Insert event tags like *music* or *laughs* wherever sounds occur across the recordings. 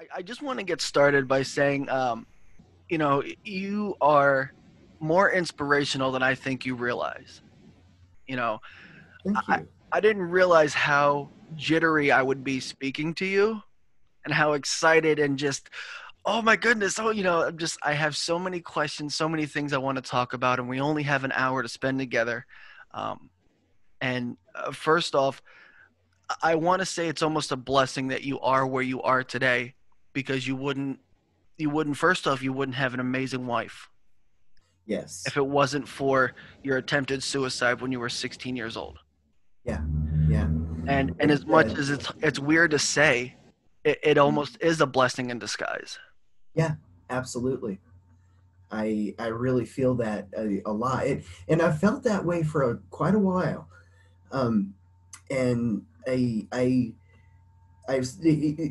I, I just want to get started by saying, um, you know, you are more inspirational than I think you realize. You know, you. I, I didn't realize how jittery I would be speaking to you and how excited and just, oh my goodness. Oh, you know, I'm just, I have so many questions, so many things I want to talk about, and we only have an hour to spend together. Um, and uh, first off, I want to say it's almost a blessing that you are where you are today because you wouldn't you wouldn't first off you wouldn't have an amazing wife yes. if it wasn't for your attempted suicide when you were 16 years old Yeah. Yeah. and and as much as it's it's weird to say it, it almost is a blessing in disguise Yeah, Absolutely. I I really feel that a, a lot, it, and I've felt that way for a, quite a while. Um, and I I I've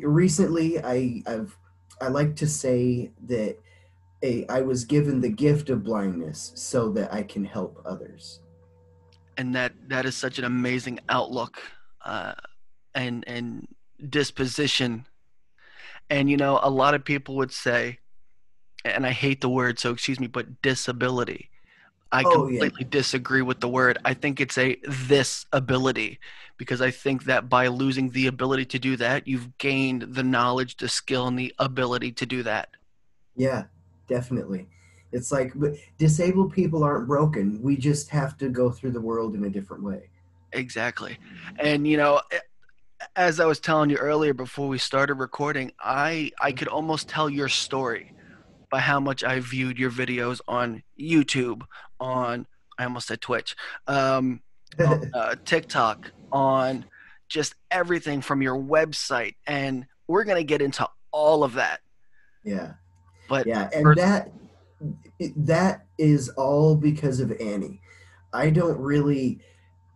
recently I I've I like to say that a, I was given the gift of blindness so that I can help others. and that that is such an amazing outlook uh, and and disposition and you know a lot of people would say and i hate the word so excuse me but disability i Oh, yeah. completely disagree with the word i think it's a this ability because i think that by losing the ability to do that you've gained the knowledge the skill and the ability to do that Yeah, definitely. It's like disabled people aren't broken. We just have to go through the world in a different way. Exactly. And you know, as I was telling you earlier before we started recording, I I could almost tell your story by how much I viewed your videos on YouTube, on I almost said Twitch, um, on, *laughs* uh, TikTok, on just everything from your website, and we're gonna get into all of that. yeah. But yeah and that that is all because of annie i don't really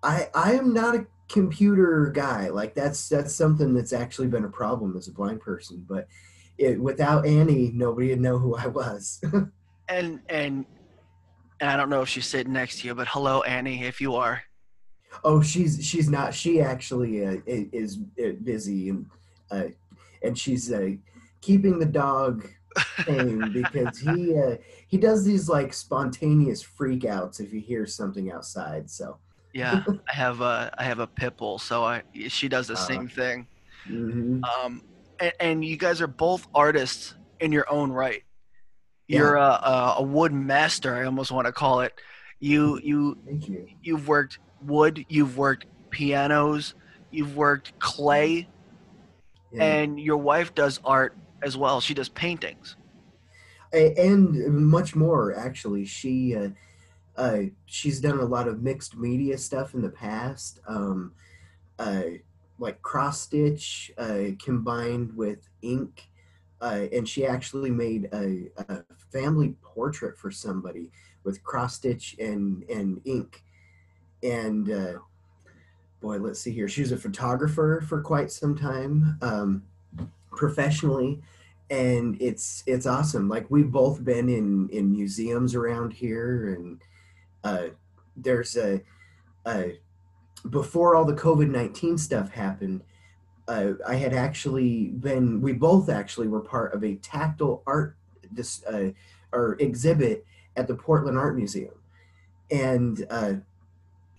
i i am not a computer guy like that's that's something that's actually been a problem as a blind person but it, without annie nobody would know who i was *laughs* and and and I don't know if she's sitting next to you, but hello, Annie, if you are. oh she's she's not she actually uh, is uh, busy and uh, and she's uh, keeping the dog tame *laughs* because he uh, he does these like spontaneous freakouts if he hears something outside so Yeah, *laughs* I have a I have a pit bull, so I she does the Uh, same thing. mhm. Um, and, and you guys are both artists in your own right. Yeah. You're a, a a wood master. I almost want to call it. You you Thank you. you've worked wood. You've worked pianos. You've worked clay, Yeah. and your wife does art as well. She does paintings. And much more actually. She uh, uh, she's done a lot of mixed media stuff in the past, um, uh, like cross stitch uh, combined with ink, uh, and she actually made a, a family portrait for somebody with cross stitch and and ink, and uh, boy, let's see here. She was a photographer for quite some time, um, professionally and it's it's awesome like we've both been in in museums around here and uh there's a, a before all the covid-19 stuff happened uh, i had actually been we both actually were part of a tactile art dis, uh, or exhibit at the portland art museum. And uh,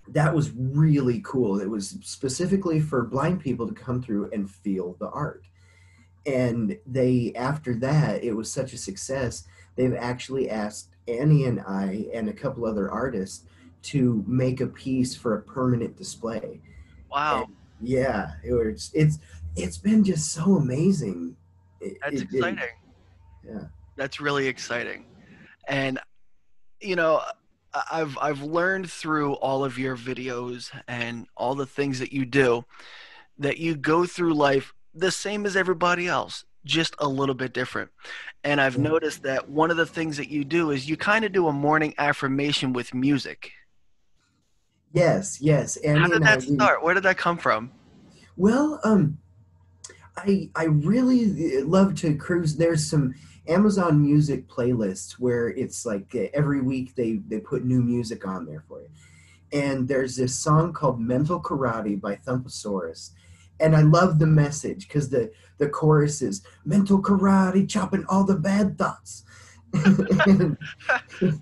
that was really cool. It was specifically for blind people to come through and feel the art. And they after that it was such a success. They've actually asked annie and i and a couple other artists to make a piece for a permanent display Wow, yeah it was it's it's been just so amazing It- that's it- it- exciting. yeah That's really exciting, and you know. I've I've learned through all of your videos and all the things that you do that you go through life the same as everybody else, just a little bit different. And I've noticed that one of the things that you do is you kind of do a morning affirmation with music. Yes yes annie How did and I, that start? Where did that come from? Well, um, I I really love to cruise. There's some Amazon Music playlists where it's like uh, every week they they put new music on there for you. And there's this song called "Mental Karate" by Thumpasaurus, and I love the message because the the chorus is mental karate chopping all the bad thoughts. *laughs* and, *laughs*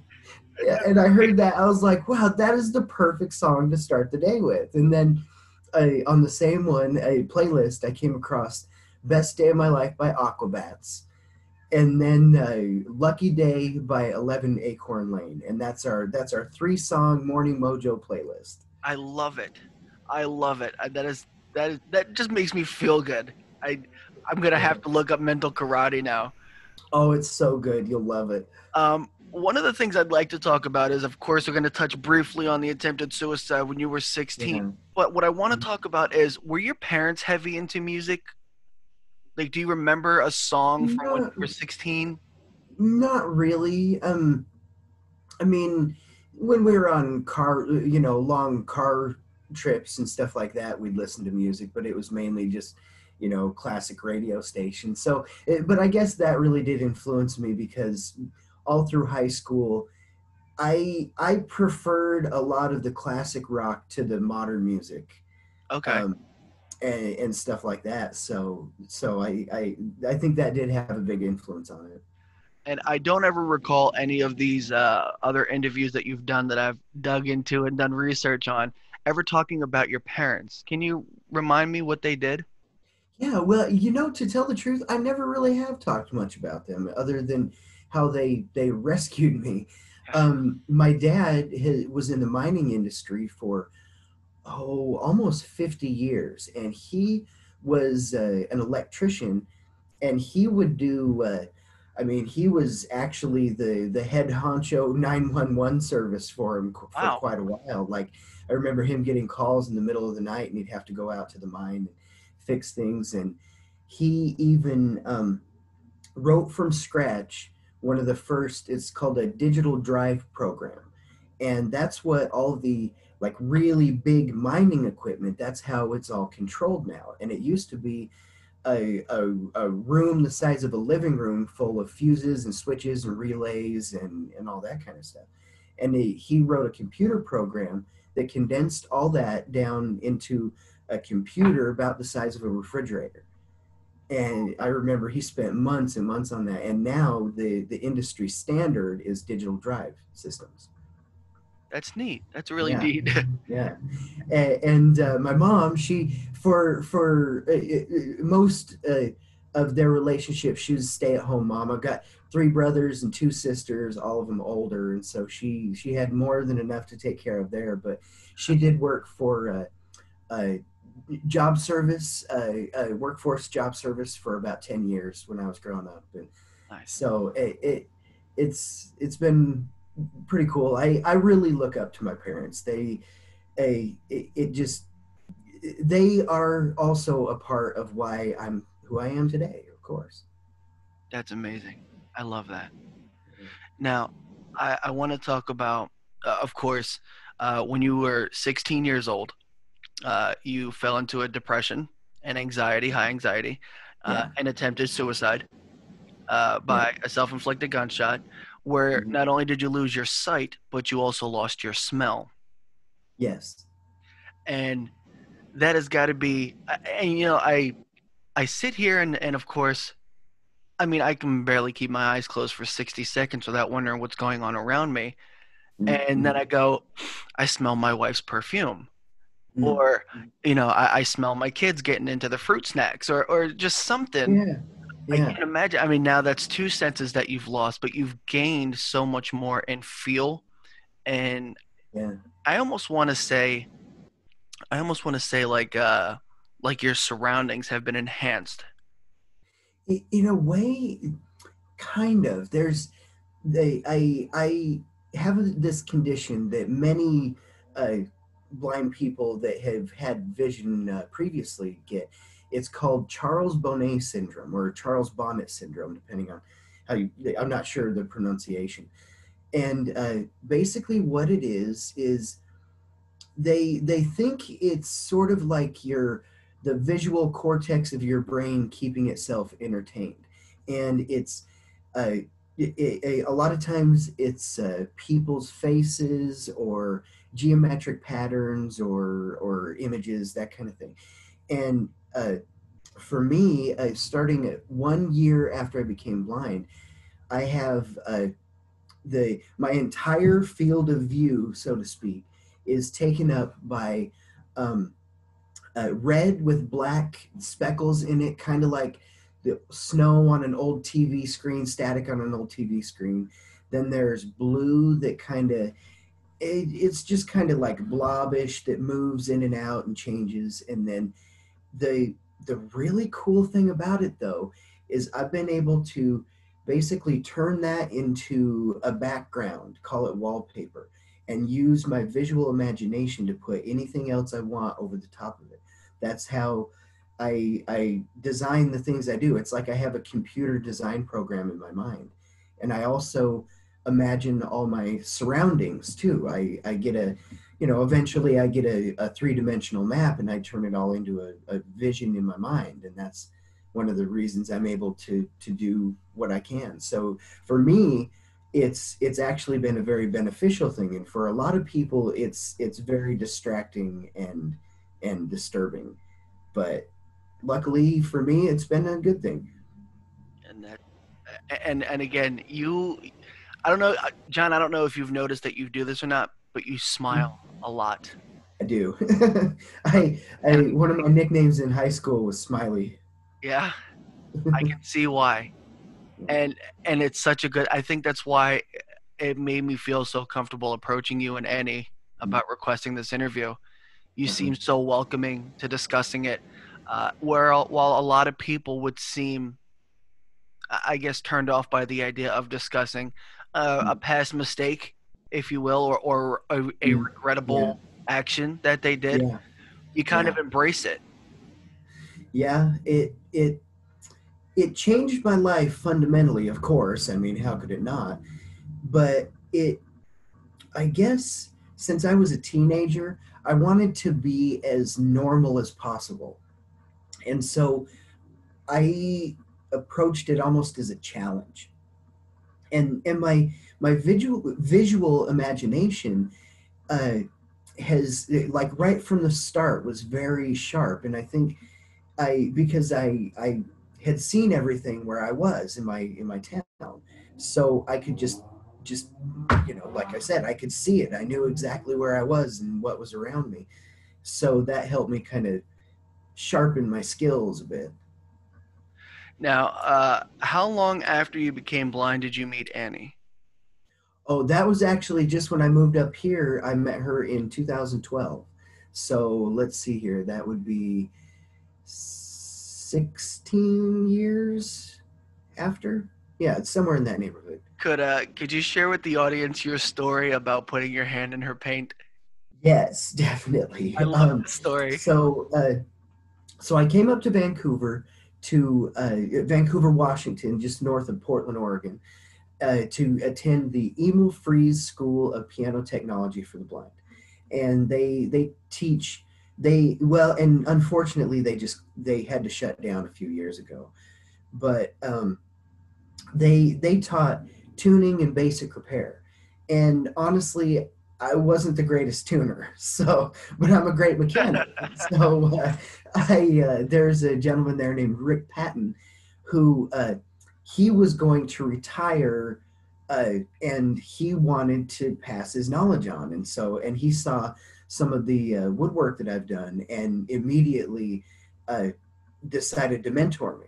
and I heard that I was like, wow, that is the perfect song to start the day with. And then uh, on the same one, a playlist, I came across "Best Day of My Life" by Aquabats, and then uh, "Lucky Day" by Eleven Acorn Lane, and that's our that's our three song Morning Mojo playlist. I love it. I love it. That is that is that just makes me feel good. I I'm gonna have to look up mental karate now. Oh, it's so good. You'll love it. Um, one of the things I'd like to talk about is, of course, we're going to touch briefly on the attempted suicide when you were 16. Yeah. But what I want to mm-hmm. talk about is, were your parents heavy into music? Like, do you remember a song from not, when you were 16? Not really. Um, I mean, when we were on car, you know, long car trips and stuff like that, we'd listen to music, but it was mainly just, you know, classic radio stations. So, but I guess that really did influence me because all through high school, I I preferred a lot of the classic rock to the modern music. Okay. Um, and, and stuff like that. So so I, I I think that did have a big influence on it. And I don't ever recall any of these uh, other interviews that you've done that I've dug into and done research on ever talking about your parents. Can you remind me what they did? Yeah, well, you know, to tell the truth, I never really have talked much about them other than how they they rescued me. Um, my dad was in the mining industry for oh almost 50 years, and he was uh, an electrician, and he would do. Uh, I mean, he was actually the the head honcho 911 service for him for wow. quite a while. Like I remember him getting calls in the middle of the night, and he'd have to go out to the mine and fix things. And he even um, wrote from scratch one of the first it's called a digital drive program. And that's what all the like really big mining equipment that's how it's all controlled now. And it used to be a, a, a room the size of a living room full of fuses and switches and relays and, and all that kind of stuff. And he, he wrote a computer program that condensed all that down into a computer about the size of a refrigerator and I remember he spent months and months on that. And now the the industry standard is digital drive systems. That's neat. That's really yeah. neat. *laughs* yeah, and, and uh, my mom, she for for uh, uh, most uh, of their relationship, she was stay at home mom. I've got three brothers and two sisters, all of them older, and so she she had more than enough to take care of there. But she did work for. Uh, job service, uh, uh, workforce job service for about 10 years when I was growing up. And nice. so it, it, it's, it's been pretty cool. I, I really look up to my parents. They, a, it, it just, they are also a part of why I'm who I am today, of course. That's amazing. I love that. Now, I, I want to talk about, uh, of course, uh, when you were 16 years old, uh, you fell into a depression and anxiety, high anxiety, uh, yeah. and attempted suicide uh, by yeah. a self-inflicted gunshot, where mm-hmm. not only did you lose your sight, but you also lost your smell. Yes. And that has got to be, and you know, I, I sit here and, and of course, I mean, I can barely keep my eyes closed for 60 seconds without wondering what's going on around me. Mm-hmm. And then I go, I smell my wife's perfume mm. or you know I, I, smell my kids getting into the fruit snacks or or just something yeah. Yeah. I can't imagine. I mean, now that's two senses that you've lost, but you've gained so much more in feel. And yeah. I almost want to say, I almost want to say like, uh, like your surroundings have been enhanced. In a way, kind of. There's, they, I, I have this condition that many uh, blind people that have had vision uh, previously get. It's called Charles Bonnet syndrome or Charles Bonnet syndrome, depending on how you. I'm not sure the pronunciation. And uh, basically, what it is is they they think it's sort of like your the visual cortex of your brain keeping itself entertained, and it's. Uh, it, it, a lot of times it's uh, people's faces or geometric patterns or or images that kind of thing and uh, for me, uh, starting one year after I became blind, I have uh, the my entire field of view, so to speak, is taken up by um, uh, red with black speckles in it, kind of like the snow on an old TV screen, static on an old TV screen. Then there's blue that kind of it, it's just kind of like blobbish that moves in and out and changes. And then the the really cool thing about it though is I've been able to basically turn that into a background, call it wallpaper, and use my visual imagination to put anything else I want over the top of it. That's how I I design the things I do. It's like I have a computer design program in my mind. And I also imagine all my surroundings too. I, I get a, you know, eventually I get a, a three dimensional map and I turn it all into a, a vision in my mind. And that's one of the reasons I'm able to, to do what I can. So for me, it's, it's actually been a very beneficial thing. And for a lot of people, it's, it's very distracting and, and disturbing, but luckily for me, it's been a good thing. And that, and, and again, you, I don't know, uh, John. I don't know if you've noticed that you do this or not, but you smile a lot. I do. *laughs* I, I one of my nicknames in high school was Smiley. Yeah, I can *laughs* see why, and and it's such a good. I think that's why it made me feel so comfortable approaching you and Annie about requesting this interview. You mm-hmm. seem so welcoming to discussing it, uh, where while a lot of people would seem, I guess, turned off by the idea of discussing uh, a past mistake, if you will, or, or a, a mm. regrettable yeah. action that they did, yeah. you kind yeah. of embrace it. Yeah, it it it changed my life fundamentally. Of course, I mean, how could it not? But it, I guess, since I was a teenager, I wanted to be as normal as possible, and so I approached it almost as a challenge and and my my visual visual imagination uh, has like right from the start was very sharp, and I think I because I I had seen everything where I was in my in my town, so I could just just you know like I said I could see it. I knew exactly where I was and what was around me, so that helped me kind of sharpen my skills a bit. Now, uh, how long after you became blind did you meet Annie? Oh, that was actually just when I moved up here. I met her in 2012. So let's see here. That would be 16 years after. Yeah, it's somewhere in that neighborhood. Could uh, could you share with the audience your story about putting your hand in her paint? Yes, *laughs* definitely. I love um, the story. So, uh, so I came up to Vancouver to uh, Vancouver, Washington, just north of Portland, Oregon, uh, to attend the Emil Fries School of Piano Technology for the Blind, and they they teach they well and unfortunately they just they had to shut down a few years ago, but um, they they taught tuning and basic repair, and honestly I wasn't the greatest tuner, so *laughs* but I'm a great mechanic. *laughs* so uh, I uh, there's a gentleman there named Rick Patton, who uh, he was going to retire, uh, and he wanted to pass his knowledge on, and so and he saw some of the uh, woodwork that I've done, and immediately uh, decided to mentor me,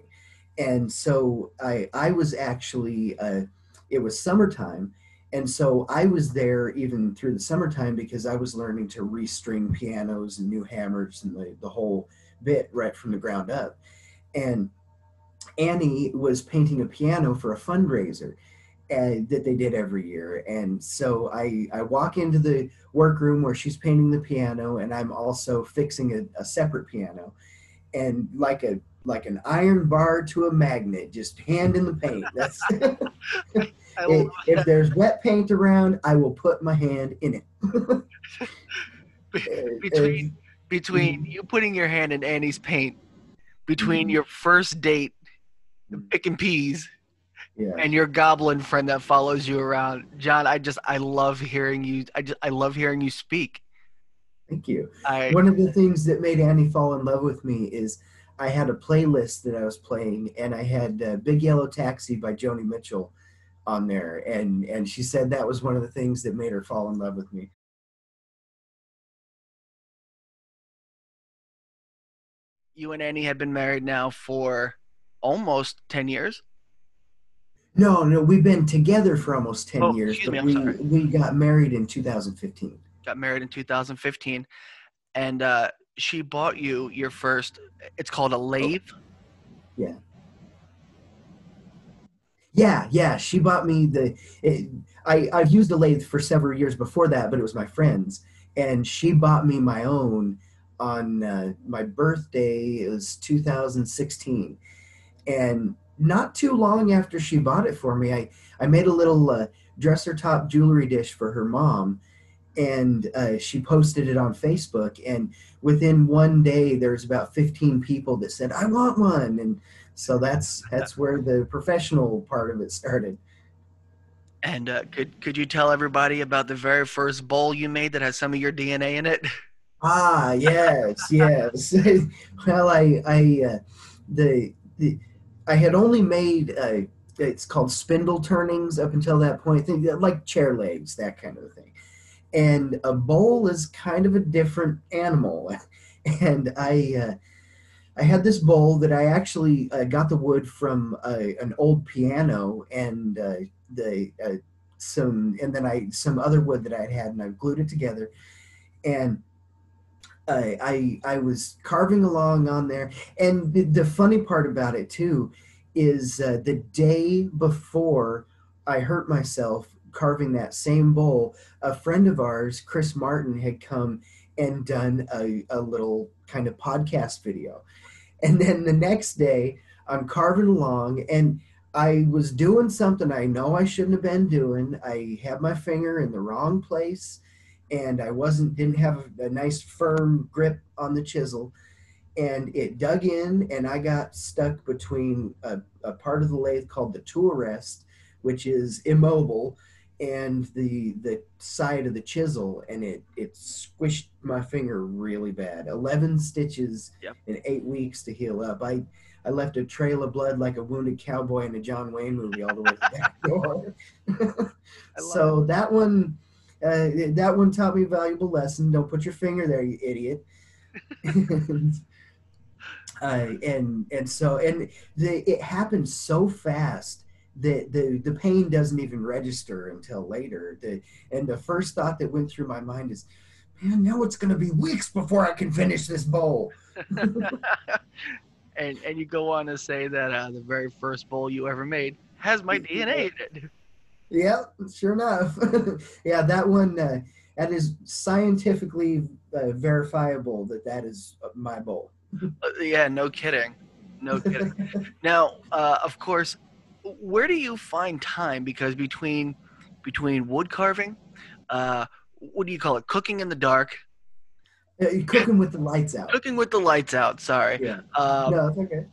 and so I I was actually it was summertime and so I was there even through the summertime because I was learning to restring pianos and new hammers and the, the whole bit right from the ground up. And Annie was painting a piano for a fundraiser uh, that they did every year. And so I, I walk into the workroom where she's painting the piano and I'm also fixing a, a separate piano. And like a like an iron bar to a magnet, just hand in the paint. That's *laughs* if, if, there's wet paint around, I will put my hand in it. *laughs* between between mm-hmm. you putting your hand in Annie's paint, between mm-hmm. your first date, picking peas, yeah. and your goblin friend that follows you around, John, I just I love hearing you. I just I love hearing you speak. Thank you. I, One of the things that made Annie fall in love with me is I had a playlist that I was playing, and I had uh, "Big Yellow Taxi" by Joni Mitchell on there, and and she said that was one of the things that made her fall in love with me. You and Annie have been married now for almost ten years. No, no, we've been together for almost ten Oh, years, but me, we we got married in 2015. Got married in 2015, and uh, she bought you your first. It's called a lathe. Yeah, yeah. Yeah. She bought me the. It, I I've used a lathe for several years before that, but it was my friend's, and she bought me my own on uh, my birthday. It was 2016, and not too long after she bought it for me, I I made a little uh, dresser top jewelry dish for her mom, and uh, she posted it on Facebook, and within one day, there's about 15 people that said, "I want one," and so that's that's where the professional part of it started. And uh, could could you tell everybody about the very first bowl you made that has some of your DNA in it? Ah, yes, *laughs* yes. *laughs* well, I I uh, the the I had only made uh, it's called spindle turnings up until that point, think like chair legs, that kind of thing. And a bowl is kind of a different animal, *laughs* and I. Uh, I had this bowl that I actually uh, got the wood from uh, an old piano and uh, the uh, some and then I some other wood that I had and I glued it together and I I, I was carving along on there and the, the funny part about it too is uh, the day before I hurt myself carving that same bowl a friend of ours Chris Martin had come and done a, a little kind of podcast video and then the next day, I'm carving along and I was doing something I know I shouldn't have been doing. I had my finger in the wrong place and I wasn't didn't have a, nice firm grip on the chisel and it dug in and I got stuck between a, a part of the lathe called the tool rest, which is immobile, and the the side of the chisel and it it squished my finger really bad. 11 stitches Yep. in eight weeks to heal up. I i left a trail of blood like a wounded cowboy in a john wayne movie all the way to the back door. *laughs* So that one uh, that one taught me a valuable lesson. Don't put your finger there you idiot. *laughs* And, uh, and and so and the, it happened so fast that the the pain doesn't even register until later. The and the first thought that went through my mind is, man, now it's going to be weeks before I can finish this bowl. *laughs* and and you go on to say that uh, the very first bowl you ever made has my DNA in it. Yeah, sure enough. *laughs* yeah, that one uh, that is scientifically uh, verifiable that that is my bowl. Uh, yeah, no kidding, no kidding. *laughs* now, uh, of course, where do you find time? Because between between wood carving, uh, what do you call it? Cooking in the dark, Uh, you're cooking with the lights out. cooking with the lights out. Sorry. Yeah. Um, no, it's okay.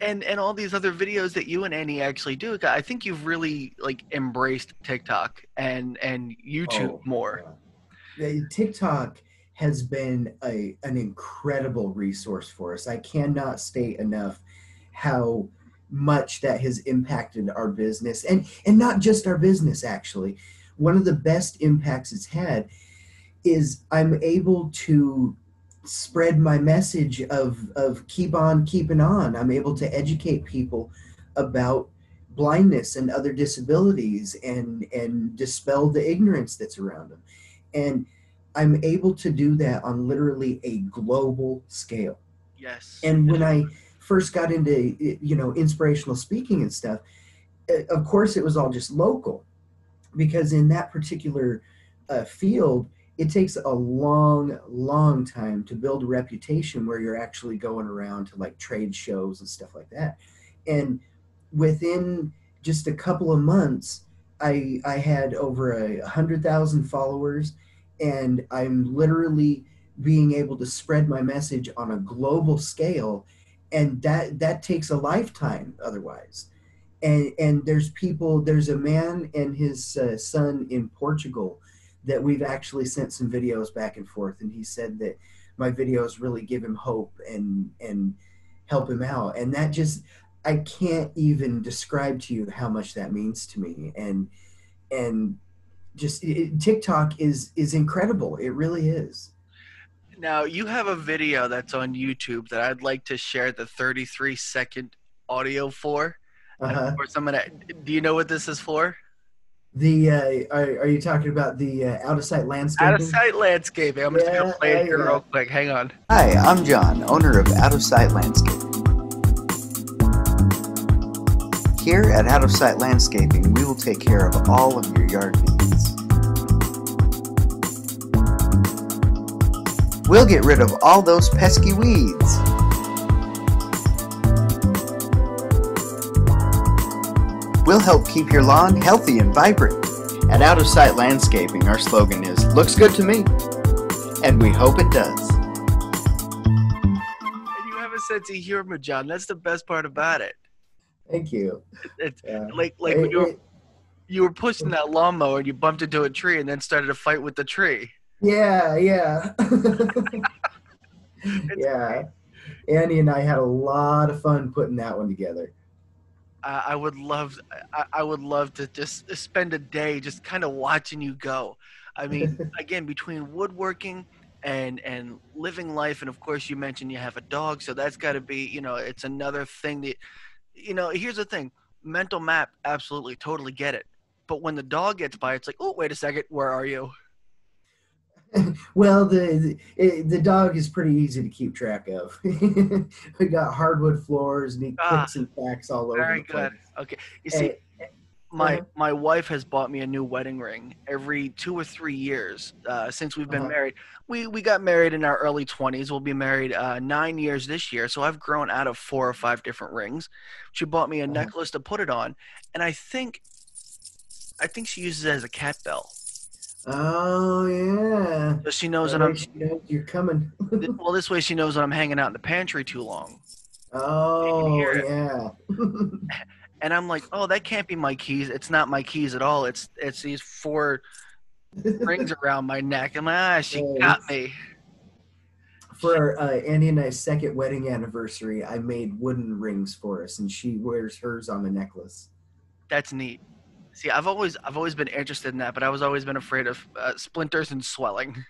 and and all these other videos that you and Annie actually do. I think you've really like embraced TikTok and and YouTube Oh, more. yeah. The TikTok has been a an incredible resource for us. I cannot state enough how much that has impacted our business and and not just our business actually. One of the best impacts it's had is I'm able to spread my message of of keep on keeping on. I'm able to educate people about blindness and other disabilities and and dispel the ignorance that's around them. And I'm able to do that on literally a global scale. Yes. And when I first got into you know inspirational speaking and stuff, eh, of course it was all just local, because in that particular uh, field, it takes a long, long time to build a reputation where you're actually going around to like trade shows and stuff like that. And within just a couple of months, I I had over a hundred thousand followers, and I'm literally being able to spread my message on a global scale and that that takes a lifetime otherwise and and there's people there's a man and his uh, son in portugal that we've actually sent some videos back and forth and he said that my videos really give him hope and and help him out, and that just I can't even describe to you how much that means to me, and and just it, TikTok is is incredible. It really is. Now you have a video that's on YouTube that I'd like to share the 33 second audio for. Uh-huh. of course, I'm gonna. Do you know what this is for? The uh, are, are you talking about the uh, out of sight landscaping? Out of sight landscaping. I'm just gonna play it here yeah. real quick. Hang on. Hi, I'm John, owner of Out of Sight Landscaping. Here at Out of Sight Landscaping, we will take care of all of your yard needs. We'll get rid of all those pesky weeds. We'll help keep your lawn healthy and vibrant. At Out of Sight Landscaping, our slogan is Looks good to me. And we hope it does. And you have a sense of humor, John. That's the best part about it. Thank you. It's Yeah. like like It- when you were it- you were pushing that lawnmower and you bumped into a tree and then started a fight with the tree. Yeah, yeah, *laughs* yeah. Annie and I had a lot of fun putting that one together. I, I would love I, I would love to just spend a day just kind of watching you go. I mean, *laughs* again, between woodworking and and living life, and of course, you mentioned you have a dog, so that's got to be you know it's another thing that you know. Here's the thing: mental map, absolutely, totally get it. But when the dog gets by, it's like, oh, wait a second, where are you? *laughs* Well, the the, the dog is pretty easy to keep track of. *laughs* we got hardwood floors and he Ah, and cracks all over Very the good. Okay, you see, Eh, my uh-huh. my wife has bought me a new wedding ring every two or three years uh, since we've been Uh-huh. married. We we got married in our early twenties. We'll be married uh, nine years this year. So I've grown out of four or five different rings. She bought me a Uh-huh. necklace to put it on, and I think I think she uses it as a cat bell, Oh yeah. so she knows That that I'm. she knows you're coming. *laughs* well, this way she knows that I'm hanging out in the pantry too long. oh yeah. *laughs* And I'm like, oh, that can't be my keys. It's not my keys at all. It's it's these four rings *laughs* around my neck. I'm like, ah, she Yeah, got me. For uh, Annie and I's second wedding anniversary, I made wooden rings for us, and she wears hers on a necklace. That's neat. See, I've always I've always been interested in that, but I was always been afraid of uh, splinters and swelling.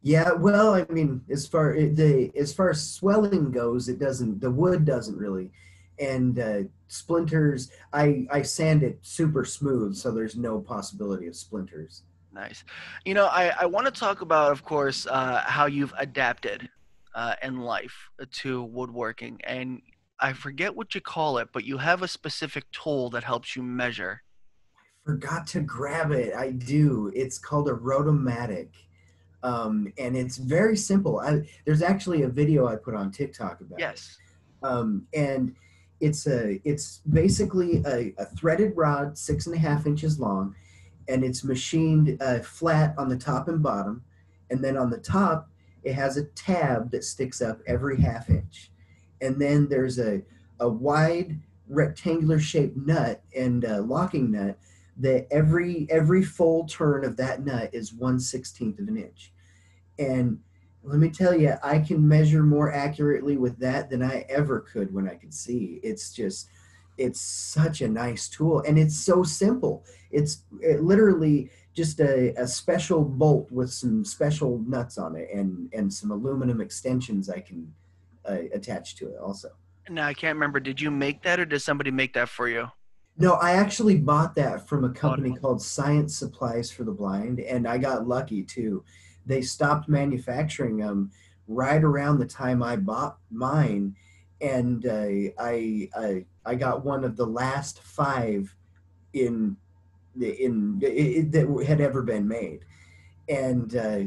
Yeah, well, I mean, as far the as far as swelling goes, it doesn't. The wood doesn't really, and uh, splinters. I I sand it super smooth, so there's no possibility of splinters. Nice. You know, I I want to talk about, of course, uh, how you've adapted uh, in life to woodworking, and I forget what you call it, but you have a specific tool that helps you measure. I forgot to grab it. I do. It's called a rotomatic, um, and it's very simple. I, there's actually a video I put on TikTok about it. Yes. um, and it's a it's basically a, a threaded rod six and a half inches long and it's machined uh, flat on the top and bottom and then on the top it has a tab that sticks up every half inch and then there's a, a wide rectangular shaped nut and locking nut that every every full turn of that nut is one sixteenth of an inch and let me tell you, I can measure more accurately with that than I ever could when I could see. It's just, it's such a nice tool, and it's so simple. It's it literally just a, a special bolt with some special nuts on it, and and some aluminum extensions I can uh, attach to it also. Now I can't remember. Did you make that, or did somebody make that for you? No, I actually bought that from a company called Science Supplies for the Blind, and I got lucky too. They stopped manufacturing them right around the time I bought mine, and uh, I, I I got one of the last five in the in it, that had ever been made, and uh,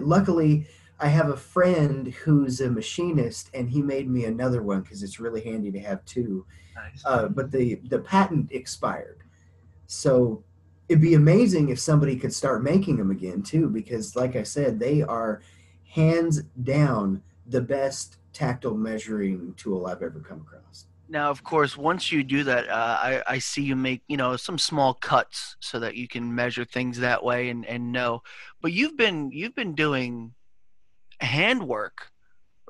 luckily I have a friend who's a machinist, and he made me another one because it's really handy to have two Nice. uh, but the the patent expired. So it'd be amazing if somebody could start making them again too, because like I said, they are hands down the best tactile measuring tool I've ever come across. Now, of course, once you do that, uh, I, I see you make you know some small cuts so that you can measure things that way and, and know. But you've been you've been doing handwork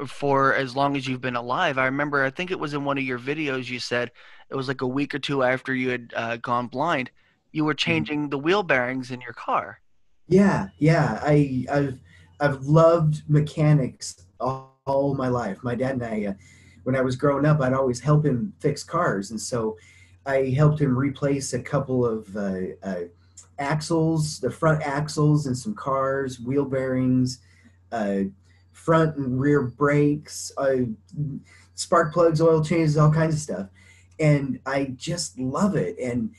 for as long as you've been alive. I remember, I think it was in one of your videos, you said it was like a week or two after you had uh, gone blind, you were changing the wheel bearings in your car. Yeah, yeah. I I've I've loved mechanics all, all my life. My dad and I, uh, when I was growing up, I'd always help him fix cars, and so I helped him replace a couple of uh, uh, axles, the front axles in some cars, wheel bearings, uh, front and rear brakes, uh, spark plugs, oil changes, all kinds of stuff. And I just love it. And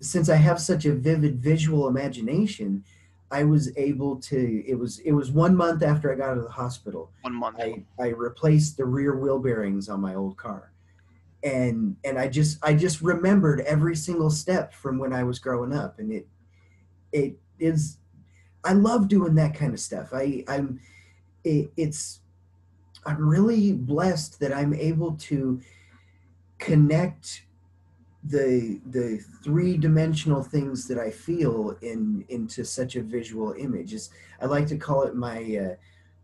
since I have such a vivid visual imagination, I was able to. It was it was one month after I got out of the hospital. One month. I, I replaced the rear wheel bearings on my old car and and i just i just remembered every single step from when i was growing up and it it is i love doing that kind of stuff i i'm it, it's i'm really blessed that i'm able to connect the the three dimensional things that i feel in into such a visual image is i like to call it my uh,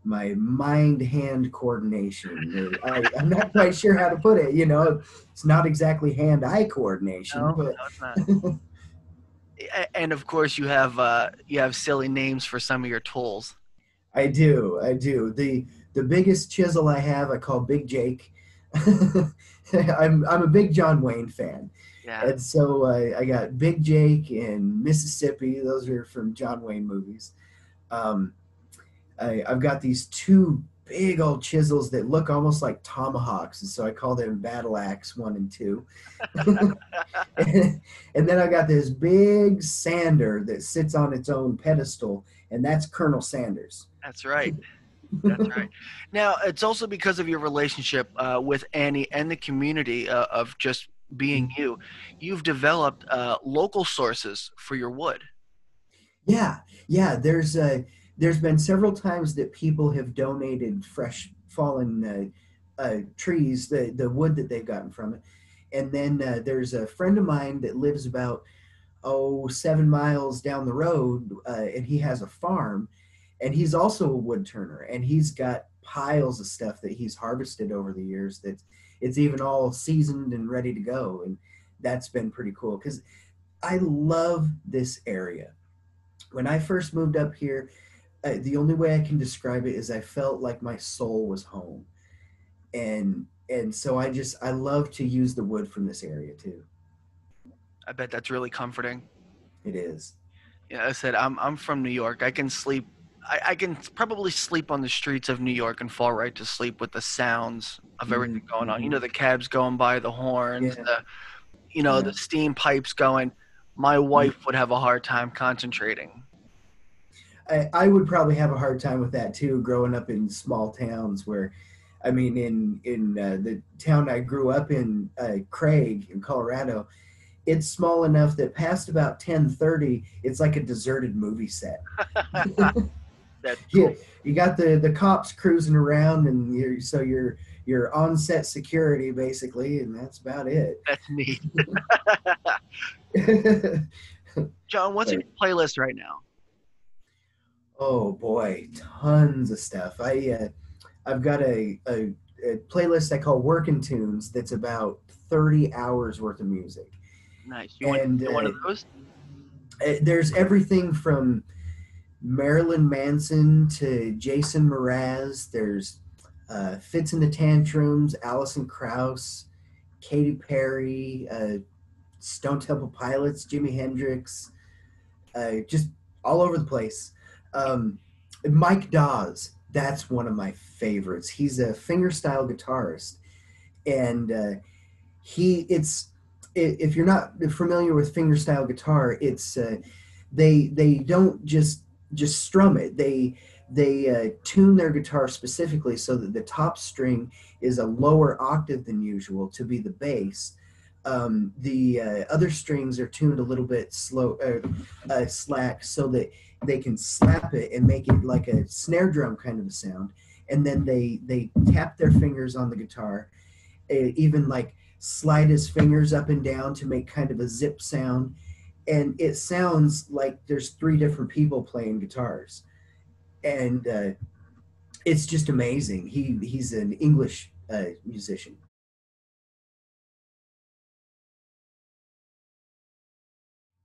my mind hand coordination. I, am not *laughs* quite sure how to put it. You know, it's not exactly hand eye coordination. No, but... no, it's not. *laughs* and of course, you have uh, you have silly names for some of your tools. I do, I do. the The biggest chisel I have, I call Big Jake. *laughs* I'm I'm a big John Wayne fan. Yeah. And so uh, I got Big Jake and Mississippi. Those are from John Wayne movies. Um, I, I've got these two big old chisels that look almost like tomahawks, and so I call them battle axe one and two. and, *laughs* *laughs* and then I got this big sander that sits on its own pedestal, and that's Colonel Sanders. That's right. That's right. Now it's also because of your relationship uh, with Annie and the community uh, of just being you. You've developed uh, local sources for your wood. Yeah, yeah. There's a there's been several times that people have donated fresh fallen uh, uh, trees, the the wood that they've gotten from it, and then uh, there's a friend of mine that lives about oh seven miles down the road, uh, and he has a farm, and he's also a wood turner, and he's got piles of stuff that he's harvested over the years that it's even all seasoned and ready to go, and that's been pretty cool because I love this area. When I first moved up here, I, the only way I can describe it is I felt like my soul was home, and and so I just I love to use the wood from this area too. I bet that's really comforting. It is. Yeah, I said I'm I'm from New York. I can sleep. I, I can probably sleep on the streets of New York and fall right to sleep with the sounds of everything mm-hmm. going on. You know, the cabs going by, the horns, yeah. the you know yeah. the steam pipes going. My wife would have a hard time concentrating I, I would probably have a hard time with that too, growing up in small towns where, I mean, in in uh, the town I grew up in, uh, Craig in Colorado, it's small enough that past about ten thirty, it's like a deserted movie set. *laughs* *laughs* That's cool. yeah, you got the the cops cruising around, and you're so you're you're on set security basically, and that's about it. *laughs* That's neat. *laughs* John, what's in your playlist right now? Oh boy, tons of stuff. I uh, I've got a, a, a, playlist I call Working Tunes that's about thirty hours worth of music. Nice. You and, want, one of uh, those? Uh, there's everything from Marilyn Manson to Jason Mraz. There's uh, Fitz and the Tantrums, Alison Krauss, Katy Perry, uh, Stone Temple Pilots, Jimi Hendrix, uh, just all over the place. Um, Mike Dawes, that's one of my favorites. He's a fingerstyle guitarist, and uh, he it's if you're not familiar with fingerstyle guitar, it's uh, they they don't just just strum it. They they uh, tune their guitar specifically so that the top string is a lower octave than usual to be the bass. Um, the uh, other strings are tuned a little bit slow, uh, uh, slack, so that they can slap it and make it like a snare drum kind of a sound and then they they tap their fingers on the guitar even like slide his fingers up and down to make kind of a zip sound and it sounds like there's three different people playing guitars and uh, it's just amazing. He he's an English uh, musician.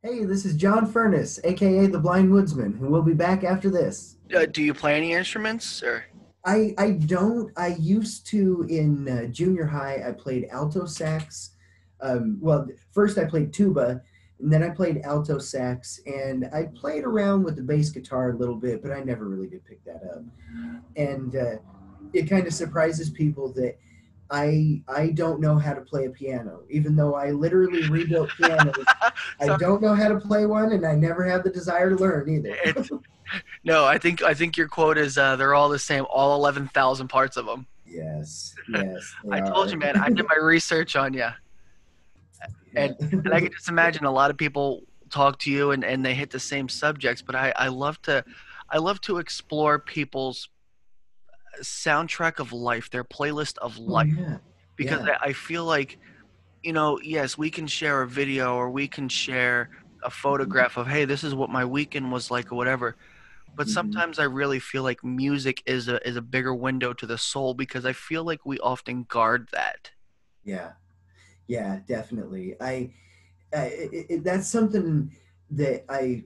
Hey, this is John Furniss, aka the Blind Woodsman, and we'll be back after this. Uh, do you play any instruments or? I I don't. I used to in uh, junior high. I played alto sax. Um, well, first I played tuba, and then I played alto sax, and I played around with the bass guitar a little bit, but I never really did pick that up. And uh, it kind of surprises people that I I don't know how to play a piano, even though I literally rebuilt pianos. *laughs* I don't know how to play one, and I never have the desire to learn either. No, I think I think your quote is uh, they're all the same, all eleven thousand parts of them. yes, *laughs* yes. I told you, man. I did my research on you, and and I can just imagine a lot of people talk to you and, and they hit the same subjects. But I, I love to, I love to explore people's soundtrack of life, their playlist of Oh, life, yeah. because yeah. I, I feel like, you know, yes, we can share a video or we can share a photograph of, hey, this is what my weekend was like or whatever. But Mhm. sometimes I really feel like music is a is a bigger window to the soul because I feel like we often guard that. Yeah, yeah, definitely. I, I it, it, that's something that I,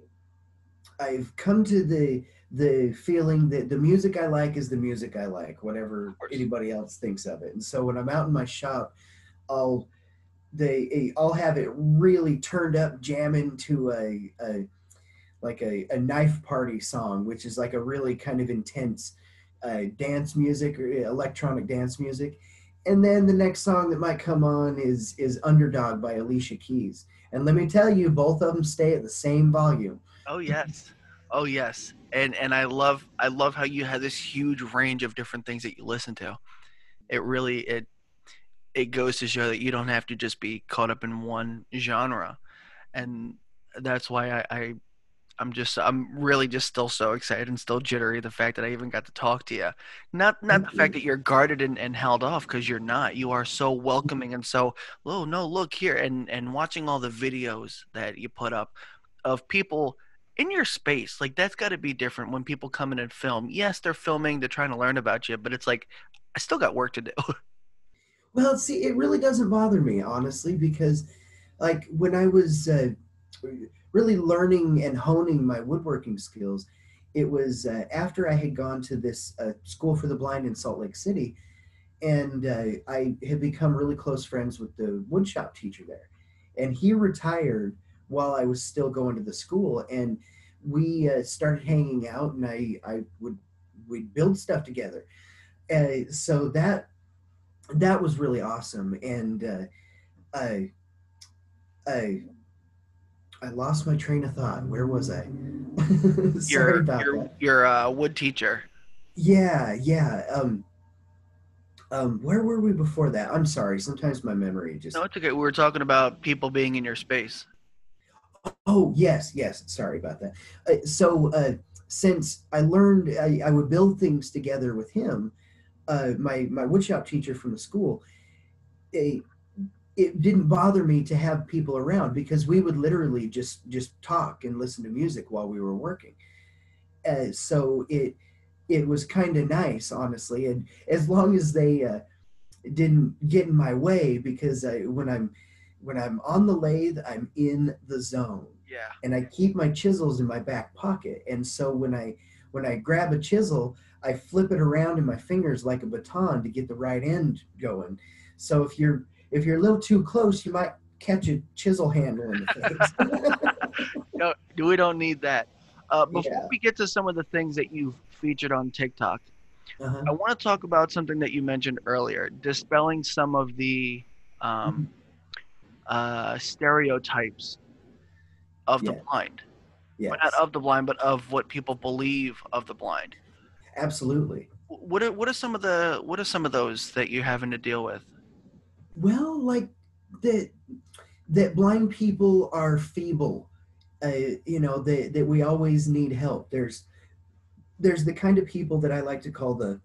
I've come to the the feeling that the music I like is the music I like, whatever anybody else thinks of it. And so when I'm out in my shop, I'll they I'll have it really turned up, jamming to a, a like a, a knife party song, which is like a really kind of intense uh, dance music or electronic dance music and then the next song that might come on is is underdog by alicia keys and let me tell you both of them stay at the same volume Oh yes. Oh yes. And and I love I love how you have this huge range of different things that you listen to. It really it it goes to show that you don't have to just be caught up in one genre. And that's why I, I I'm just I'm really just still so excited and still jittery the fact that I even got to talk to you. Not not Thank the fact that you're guarded and, and held off because you're not. You are so welcoming and so oh no look here and and watching all the videos that you put up of people in your space like that's got to be different when people come in and film yes they're filming they're trying to learn about you but it's like i still got work to do *laughs* well see it really doesn't bother me honestly because like when i was uh, really learning and honing my woodworking skills it was uh, after i had gone to this uh, school for the blind in salt lake city and uh, i had become really close friends with the woodshop teacher there. And he retired while i was still going to the school and we uh, started hanging out and i i would we'd build stuff together. Uh, so that that was really awesome and uh, i i i lost my train of thought where was i *laughs* sorry your about your that your uh, wood teacher yeah yeah um um where were we before that i'm sorry sometimes my memory just no it's okay we were talking about people being in your space Oh yes, yes. Sorry about that. Uh, so uh, since I learned, I, I would build things together with him. Uh, my my woodshop teacher from the school. It, didn't bother me to have people around because we would literally just just talk and listen to music while we were working. Uh, so it it was kind of nice, honestly, and as long as they uh, didn't get in my way, because I, when I'm when I'm on the lathe, I'm in the zone yeah and I keep my chisels in my back pocket. And so when I when I grab a chisel, I flip it around in my fingers like a baton to get the right end going. So if you're if you're a little too close, you might catch a chisel handle in the face. *laughs* no we don't need that uh, before Yeah. we get to some of the things that you've featured on tiktok uh-huh. i want to talk about something that you mentioned earlier dispelling some of the um, uh, stereotypes of the blind Yes, Well, not of the blind, but of what people believe of the blind. absolutely. What are what are some of the what are some of those that you're having to deal with? Well, like that that blind people are feeble. Uh, you know that that we always need help. There's there's the kind of people that I like to call the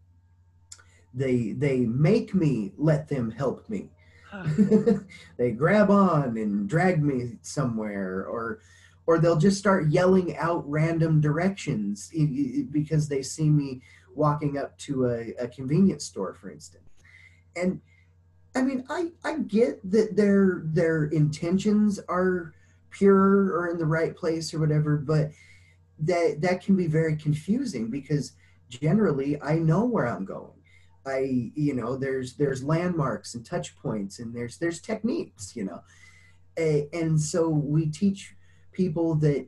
they they make me let them help me. *laughs* they grab on and drag me somewhere or or they'll just start yelling out random directions because they see me walking up to a, a convenience store, for instance. And I mean, I, I get that their their intentions are pure or in the right place or whatever, but that that can be very confusing because generally I know where I'm going. I you know there's there's landmarks and touch points and there's there's techniques you know, a, and so we teach people that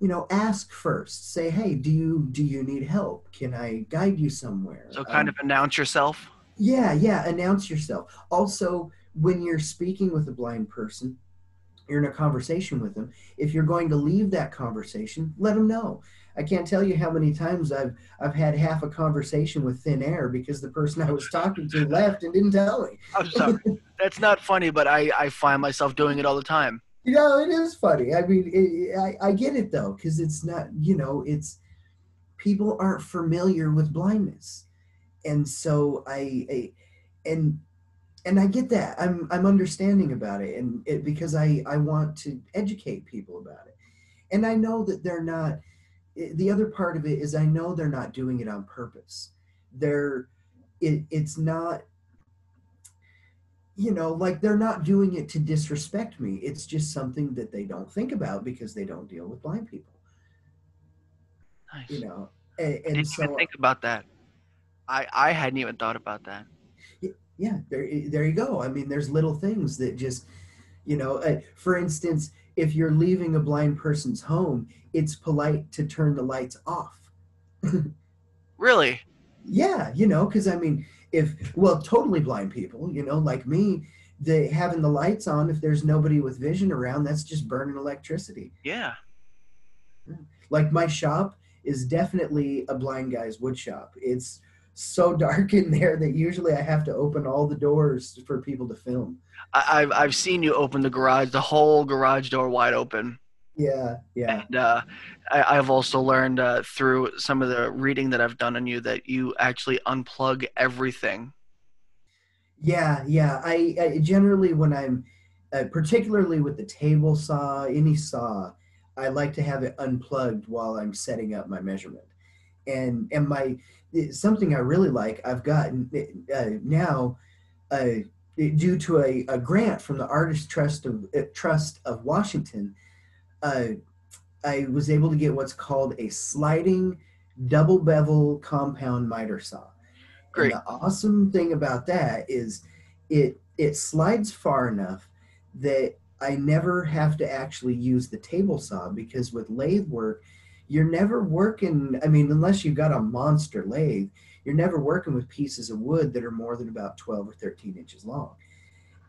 you know ask first say hey do you do you need help can i guide you somewhere So kind Um, of announce yourself. Yeah, yeah, announce yourself. Also, when you're speaking with a blind person, you're in a conversation with them. If you're going to leave that conversation, let them know. I can't tell you how many times I've I've had half a conversation with thin air because the person I was talking to *laughs* left and didn't tell me. I'm sorry. *laughs* That's not funny, but I, I find myself doing it all the time. You know, it is funny. I mean, it, I I get it though because it's not you know it's people aren't familiar with blindness, and so I, I and and I get that. I'm I'm understanding about it, and it because I I want to educate people about it, and I know that they're not. Eh, the other part of it is I know they're not doing it on purpose. They're it it's not you know like they're not doing it to disrespect me it's just something that they don't think about because they don't deal with blind people Nice. you know and, I didn't so even think about that. I I hadn't even thought about that. yeah there there you go i mean there's little things that just you know uh, for instance if you're leaving a blind person's home it's polite to turn the lights off Really? yeah you know because i mean if well totally blind people you know like me the having the lights on if there's nobody with vision around that's just burning electricity Yeah. like my shop is definitely a blind guy's wood shop it's so dark in there that usually i have to open all the doors for people to film I, I've I've seen you open the garage, the whole garage door wide open. yeah yeah And uh, I, I've also learned uh, through some of the reading that I've done on you that you actually unplug everything. yeah yeah i, I generally when i'm uh, particularly with the table saw any saw i like to have it unplugged while i'm setting up my measurement and and my something i really like i've gotten uh, now uh, due to a, a grant from the artist trust of uh, trust of washington uh, i was able to get what's called a sliding double bevel compound miter saw Great. and the awesome thing about that is it it slides far enough that I never have to actually use the table saw because with lathe work, you're never working. I mean, unless you've got a monster lathe, you're never working with pieces of wood that are more than about 12 or 13 inches long.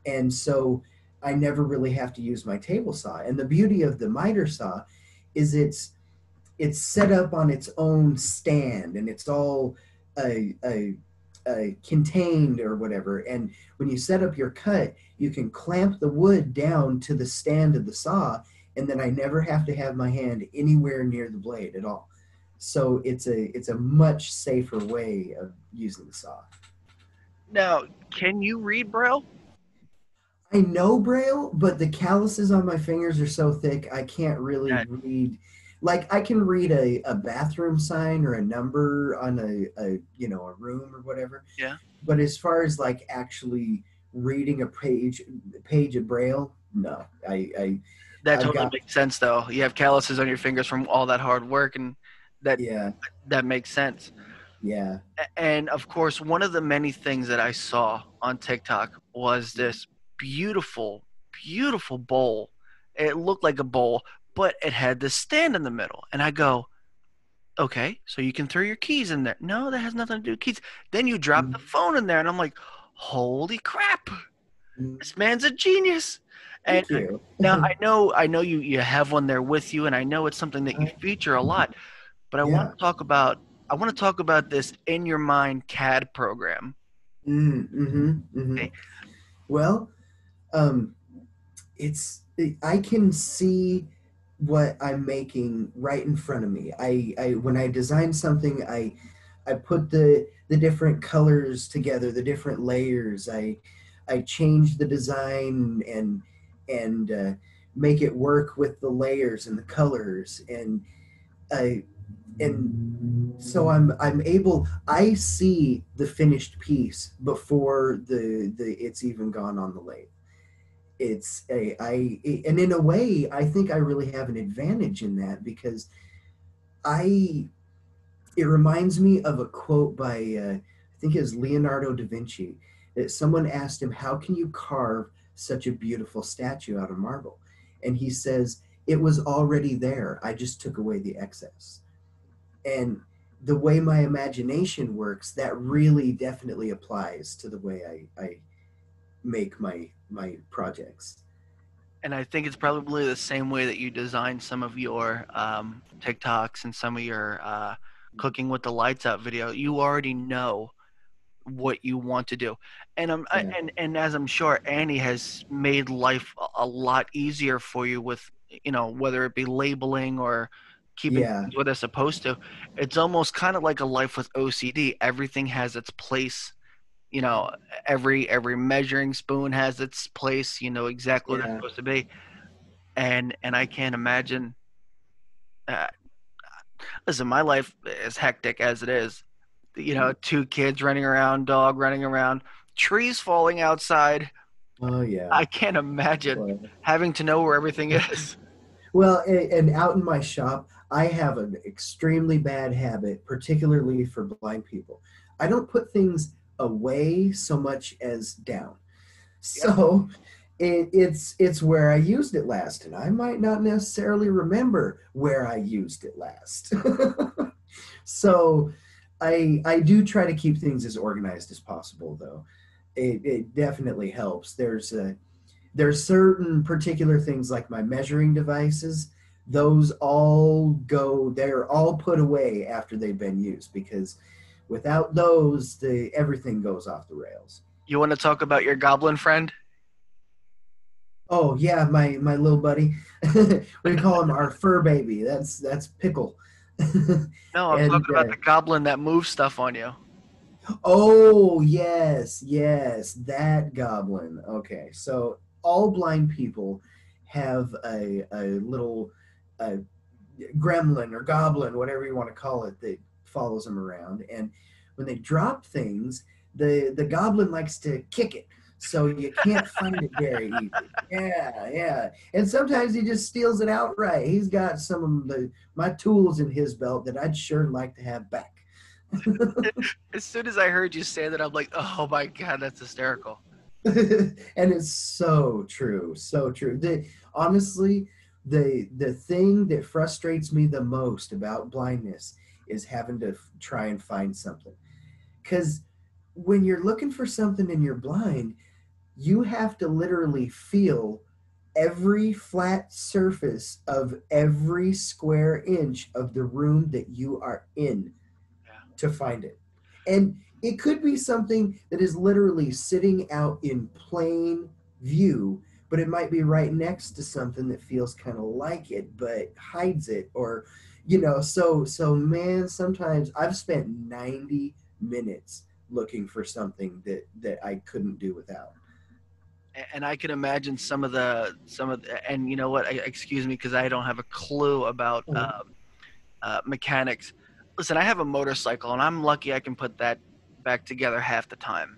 And so I never really have to use my table saw. And the beauty of the miter saw is it's it's set up on its own stand and it's all a, a, a contained or whatever. And when you set up your cut, you can clamp the wood down to the stand of the saw, and then I never have to have my hand anywhere near the blade at all. So it's a it's a much safer way of using the saw. Now, can you read Braille? I know Braille, but the calluses on my fingers are so thick I can't really read. Like I can read a, a bathroom sign or a number on a, a you know a room or whatever. Yeah. But as far as like actually reading a page page of Braille, no. I, I That I've totally got- makes sense, though. You have calluses on your fingers from all that hard work, and that yeah that makes sense. yeah And of course, one of the many things that I saw on TikTok was this beautiful, beautiful bowl. It looked like a bowl, but it had this stand in the middle. And I go, okay, so you can throw your keys in there. No, that has nothing to do with keys. Then you drop the phone in there, and I'm like, holy crap, Mm, this man's a genius. And Thank you. now I *laughs* know I know you you have one there with you, and I know it's something that you feature a lot. But I Yeah. want to talk about I want to talk about this in your mind CAD program. Mm, hmm mm-hmm. Okay. Well, um, it's I can see what I'm making right in front of me. I, I when I design something, I I put the the different colors together, the different layers. I I change the design and and uh, make it work with the layers and the colors and I and so I'm I'm able I see the finished piece before the the it's even gone on the lathe. It's a I and in a way I think I really have an advantage in that because I it reminds me of a quote by uh, I think it was Leonardo da Vinci that someone asked him how can you carve such a beautiful statue out of marble and he says it was already there I just took away the excess and the way my imagination works, that really definitely applies to the way I, I make my my projects. And I think it's probably the same way that you design some of your um, TikToks and some of your uh, cooking with the lights out video. You already know what you want to do, and um, yeah. and and as I'm sure Anni has made life a lot easier for you with you know whether it be labeling or keeping yeah. where they're supposed to. It's almost kind of like a life with OCD. Everything has its place. You know, every every measuring spoon has its place. You know exactly yeah. what it's supposed to be, and and I can't imagine. Uh, listen, my life is hectic as it is. You know, two kids running around, dog running around, trees falling outside. Oh yeah. I can't imagine having to know where everything is. *laughs* Well, and out in my shop, I have an extremely bad habit, particularly for blind people. I don't put things away so much as down. So it, it's it's where I used it last, and I might not necessarily remember where I used it last. *laughs* so I I do try to keep things as organized as possible, though. It, it definitely helps. There's a there's certain particular things like my measuring devices. Those all go they're all put away after they've been used because without those the everything goes off the rails. You want to talk about your goblin friend? Oh yeah my my little buddy. *laughs* We call him our fur baby. That's that's pickle *laughs* no i'm and, talking about uh, the goblin that moves stuff on you. Oh yes yes that goblin. Okay so all blind people have a, a little a gremlin or goblin, whatever you want to call it, that follows them around. And when they drop things, the the goblin likes to kick it, so you can't find it very easy. Yeah, yeah. And sometimes he just steals it outright. He's got some of the my tools in his belt that I'd sure like to have back. *laughs* as soon as I heard you say that, I'm like, oh my god, that's hysterical. *laughs* and it's so true, so true. The, honestly, the the thing that frustrates me the most about blindness is having to f- try and find something because when you're looking for something and you're blind you have to literally feel every flat surface of every square inch of the room that you are in yeah. to find it and it could be something that is literally sitting out in plain view but it might be right next to something that feels kind of like it but hides it or you know so so man sometimes i've spent 90 minutes looking for something that that i couldn't do without and i can imagine some of the some of the, and you know what excuse me because i don't have a clue about mm-hmm. uh, uh, mechanics listen i have a motorcycle and i'm lucky i can put that back together half the time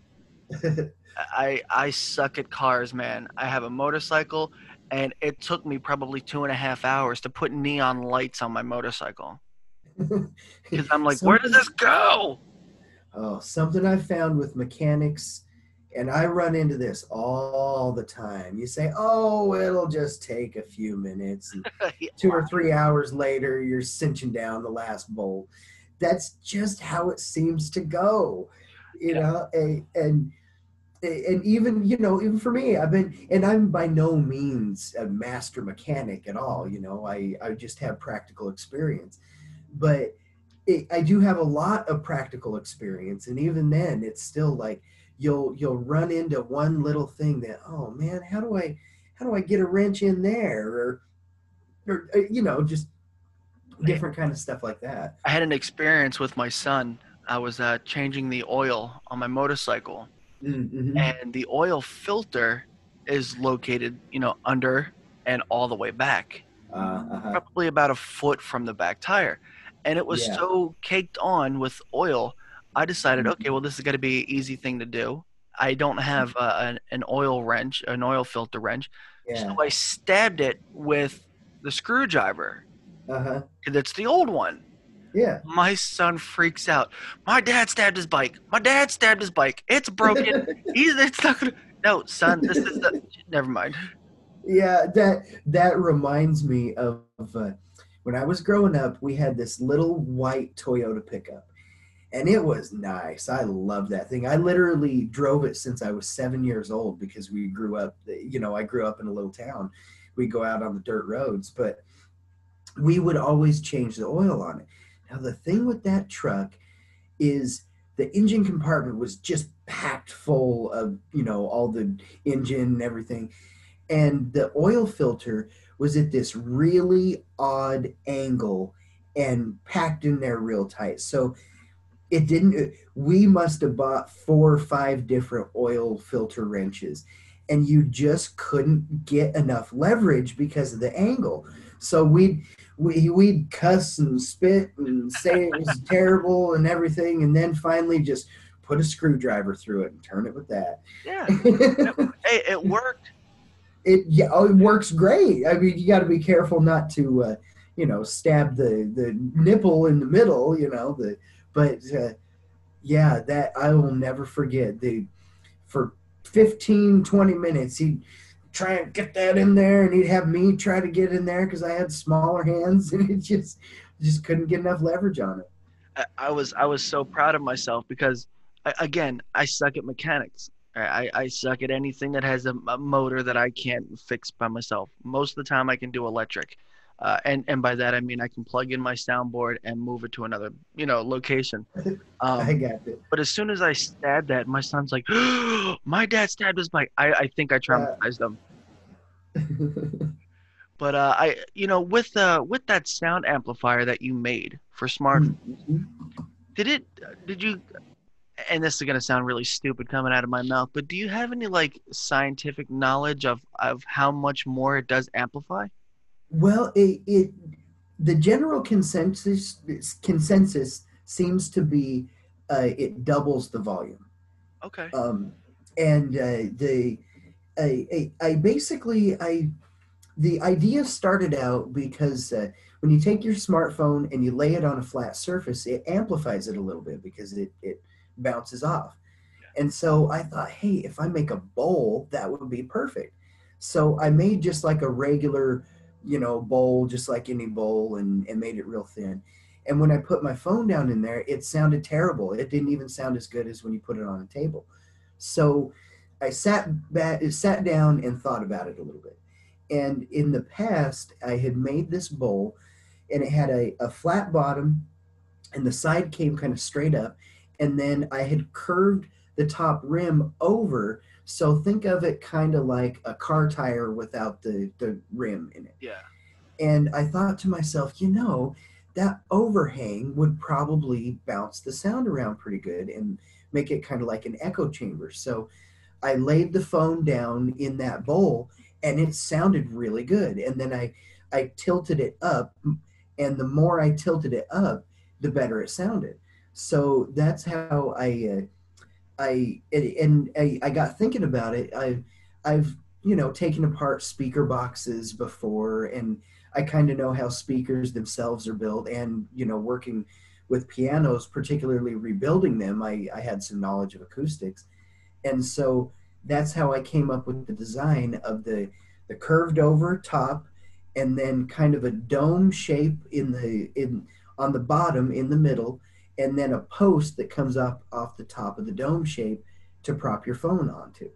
*laughs* I I suck at cars, man. I have a motorcycle, and it took me probably two and a half hours to put neon lights on my motorcycle. *laughs* Because I'm like, where does this go? Oh, something I found with mechanics, and I run into this all the time. You say, "Oh, it'll just take a few minutes," *laughs* yeah. two or three hours later, you're cinching down the last bolt. That's just how it seems to go, you yeah. know. And, and and even you know even for me i've been and i'm by no means a master mechanic at all you know i i just have practical experience but it, i do have a lot of practical experience and even then it's still like you'll you'll run into one little thing that oh man how do i how do i get a wrench in there or or uh, you know just different kind of stuff like that i had an experience with my son i was uh, changing the oil on my motorcycle mm-hmm. and the oil filter is located, you know, under and all the way back, uh, uh-huh. probably about a foot from the back tire. and it was Yeah. so caked on with oil. I decided, Mhm. okay, well, this is going to be an easy thing to do. I don't have uh, an, an oil wrench, an oil filter wrench, Yeah. so I stabbed it with the screwdriver. Uh huh. And it's the old one. Yeah. My son freaks out. My dad stabbed his bike. My dad stabbed his bike. It's broken. *laughs* He's it's not gonna. No, son, this is the. *laughs* Never mind. Yeah, that that reminds me of uh, when I was growing up. We had this little white Toyota pickup, and it was nice. I loved that thing. I literally drove it since I was seven years old because we grew up. You know, I grew up in a little town. We go out on the dirt roads, but we would always change the oil on it. Now the thing with that truck is the engine compartment was just packed full of you know all the engine and everything and the oil filter was at this really odd angle and packed in there real tight so it didn't we must have bought four or five different oil filter wrenches and you just couldn't get enough leverage because of the angle so we'd we, we'd cuss and spit and say it was *laughs* terrible and everything and then finally just put a screwdriver through it and turn it with that Yeah. *laughs* Hey, it worked. it yeah oh, it works great i mean you got to be careful not to uh, you know stab the the nipple in the middle you know the but uh, yeah that i will never forget the for 15 20 minutes he'd try and get that in there and he'd have me try to get in there because i had smaller hands *laughs* and it just just couldn't get enough leverage on it I, I was I was so proud of myself because I, again I suck at mechanics. I, I suck at anything that has a, a motor that I can't fix by myself. Most of the time I can do electric, uh, and and by that I mean I can plug in my soundboard and move it to another you know location. *laughs* i Um, got it but as soon as I stabbed that, my son's like, *gasps* "My dad stabbed his bike." I, I think I traumatized him. *laughs* But uh, I you know with uh with that sound amplifier that you made for smart Mhm. did it did you and this is going to sound really stupid coming out of my mouth but do you have any like scientific knowledge of of how much more it does amplify Well, it, it the general consensus consensus seems to be uh, it doubles the volume, okay. Um, and uh, the I, I, I basically I the idea started out because uh, when you take your smartphone and you lay it on a flat surface, it amplifies it a little bit because it it bounces off, and so I thought, hey, if I make a bowl, that would be perfect. So I made just like a regular you know, bowl just like any bowl and, and made it real thin. And when I put my phone down in there, it sounded terrible. It didn't even sound as good as when you put it on a table. So I sat back, sat down and thought about it a little bit. And in the past, I had made this bowl and it had a, a flat bottom and the side came kind of straight up. And then I had curved the top rim over. So think of it kind of like a car tire without the, the rim in it. yeah And I thought to myself, you know, that overhang would probably bounce the sound around pretty good and make it kind of like an echo chamber. So I laid the phone down in that bowl and it sounded really good. And then I, I tilted it up, and the more I tilted it up, the better it sounded. So that's how I, uh, I and I, I got thinking about it. I've I've you know taken apart speaker boxes before, and I kind of know how speakers themselves are built, and you know working with pianos, particularly rebuilding them, I, I had some knowledge of acoustics, and so that's how I came up with the design of the the curved over top, and then kind of a dome shape in the in on the bottom in the middle, and then a post that comes up off the top of the dome shape to prop your phone onto,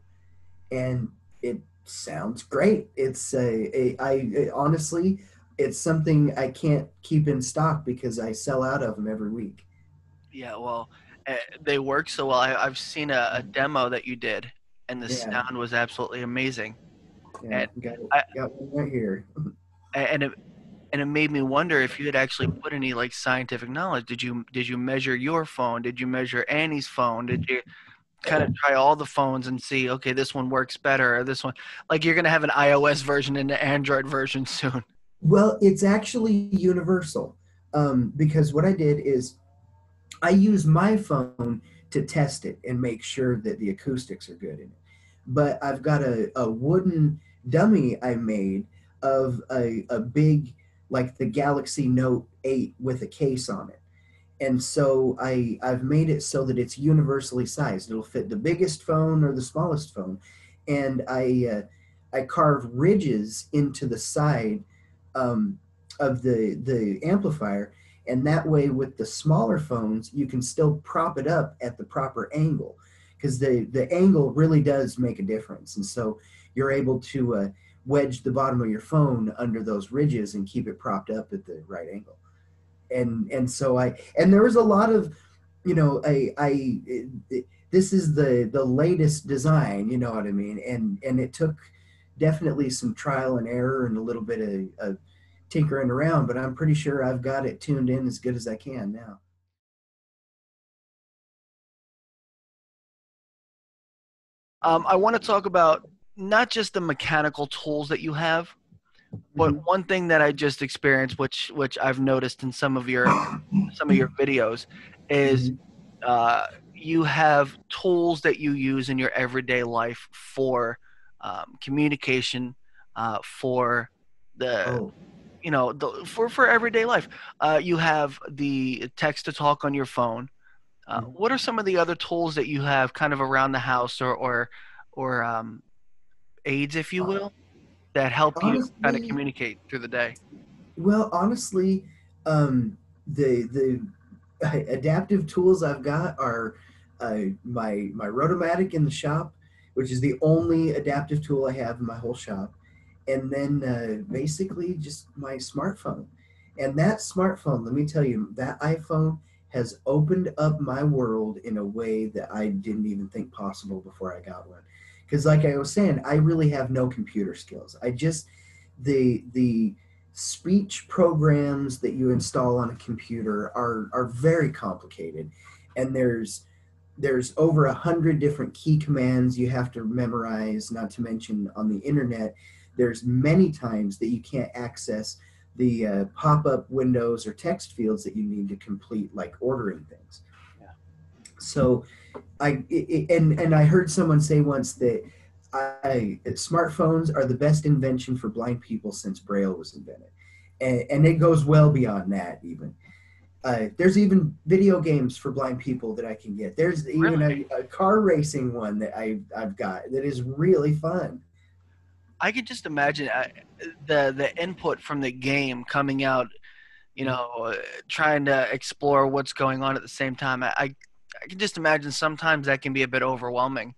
and it sounds great. It's a, a I it, honestly, it's something I can't keep in stock because I sell out of them every week. yeah well uh, they work so well I, i've seen a, a demo that you did and the Yeah. sound was absolutely amazing Yeah, And got, it, I- got one right here. *laughs* And it and it made me wonder if you had actually put any like scientific knowledge did you did you measure your phone did you measure anni's phone did you kind of try all the phones and see okay this one works better or this one like you're gonna have an ios version and an android version *laughs* soon Well, it's actually universal. um, because what I did is I use my phone to test it and make sure that the acoustics are good in it. But I've got a, a wooden dummy I made of a, a big, like the Galaxy Note 8 with a case on it. And so I, I've made it so that it's universally sized. It'll fit the biggest phone or the smallest phone. And I, uh, I carve ridges into the side um, of the, the amplifier and that way with the smaller phones you can still prop it up at the proper angle because the the angle really does make a difference and so you're able to uh, wedge the bottom of your phone under those ridges and keep it propped up at the right angle and and so i and there was a lot of you know i i it, this is the the latest design you know what i mean and and it took definitely some trial and error and a little bit of, of tinkering around, but I'm pretty sure I've got it tuned in as good as I can now. Um, I want to talk about not just the mechanical tools that you have, but Mhm. one thing that I just experienced, which which I've noticed in some of your some of your *coughs* videos, is uh, you have tools that you use in your everyday life for um, communication, uh, for the Oh, you know the, for for everyday life. Uh, you have the text to talk on your phone. Uh, Mhm. what are some of the other tools that you have kind of around the house or or or um, aids, if you Uh, will, that help you kind of communicate through the day? well, honestly, um, the the adaptive tools I've got are uh, my my Rotomatic in the shop, which is the only adaptive tool I have in my whole shop, and then uh, basically just my smartphone. And that smartphone, let me tell you, that iPhone has opened up my world in a way that I didn't even think possible before I got one. Because, like I was saying, I really have no computer skills. I just the the speech programs that you install on a computer are are very complicated, and there's there's over a hundred different key commands you have to memorize. Not to mention on the internet, there's many times that you can't access the uh, pop-up windows or text fields that you need to complete, like ordering things. Yeah. So, I and and I heard someone say once that I smartphones are the best invention for blind people since Braille was invented, and, and it goes well beyond that. Even uh, there's even video games for blind people that I can get. There's even Really? a, a car racing one that I I've got that is really fun. I could just imagine uh, the the input from the game coming out, you know, uh, trying to explore what's going on at the same time. I, I I can just imagine sometimes that can be a bit overwhelming.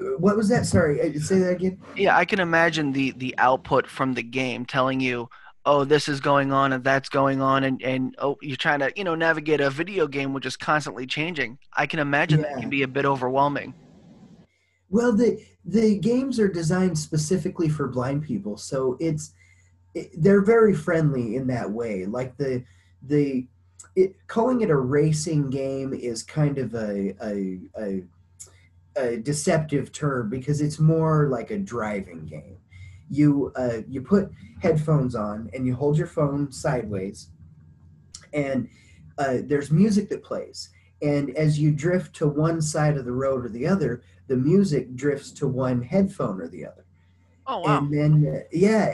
Uh, What was that? Sorry, uh, say that again. Yeah, I can imagine the the output from the game telling you, oh, this is going on and that's going on, and and oh, you're trying to you know navigate a video game which is constantly changing. I can imagine that can be a bit overwhelming. Well, the the games are designed specifically for blind people, so it's it, they're very friendly in that way. Like the the it, calling it a racing game is kind of a a, a a deceptive term because it's more like a driving game. You uh, you put headphones on and you hold your phone sideways, and uh, there's music that plays. And as you drift to one side of the road or the other, the music drifts to one headphone or the other. Oh wow! And then, uh, yeah,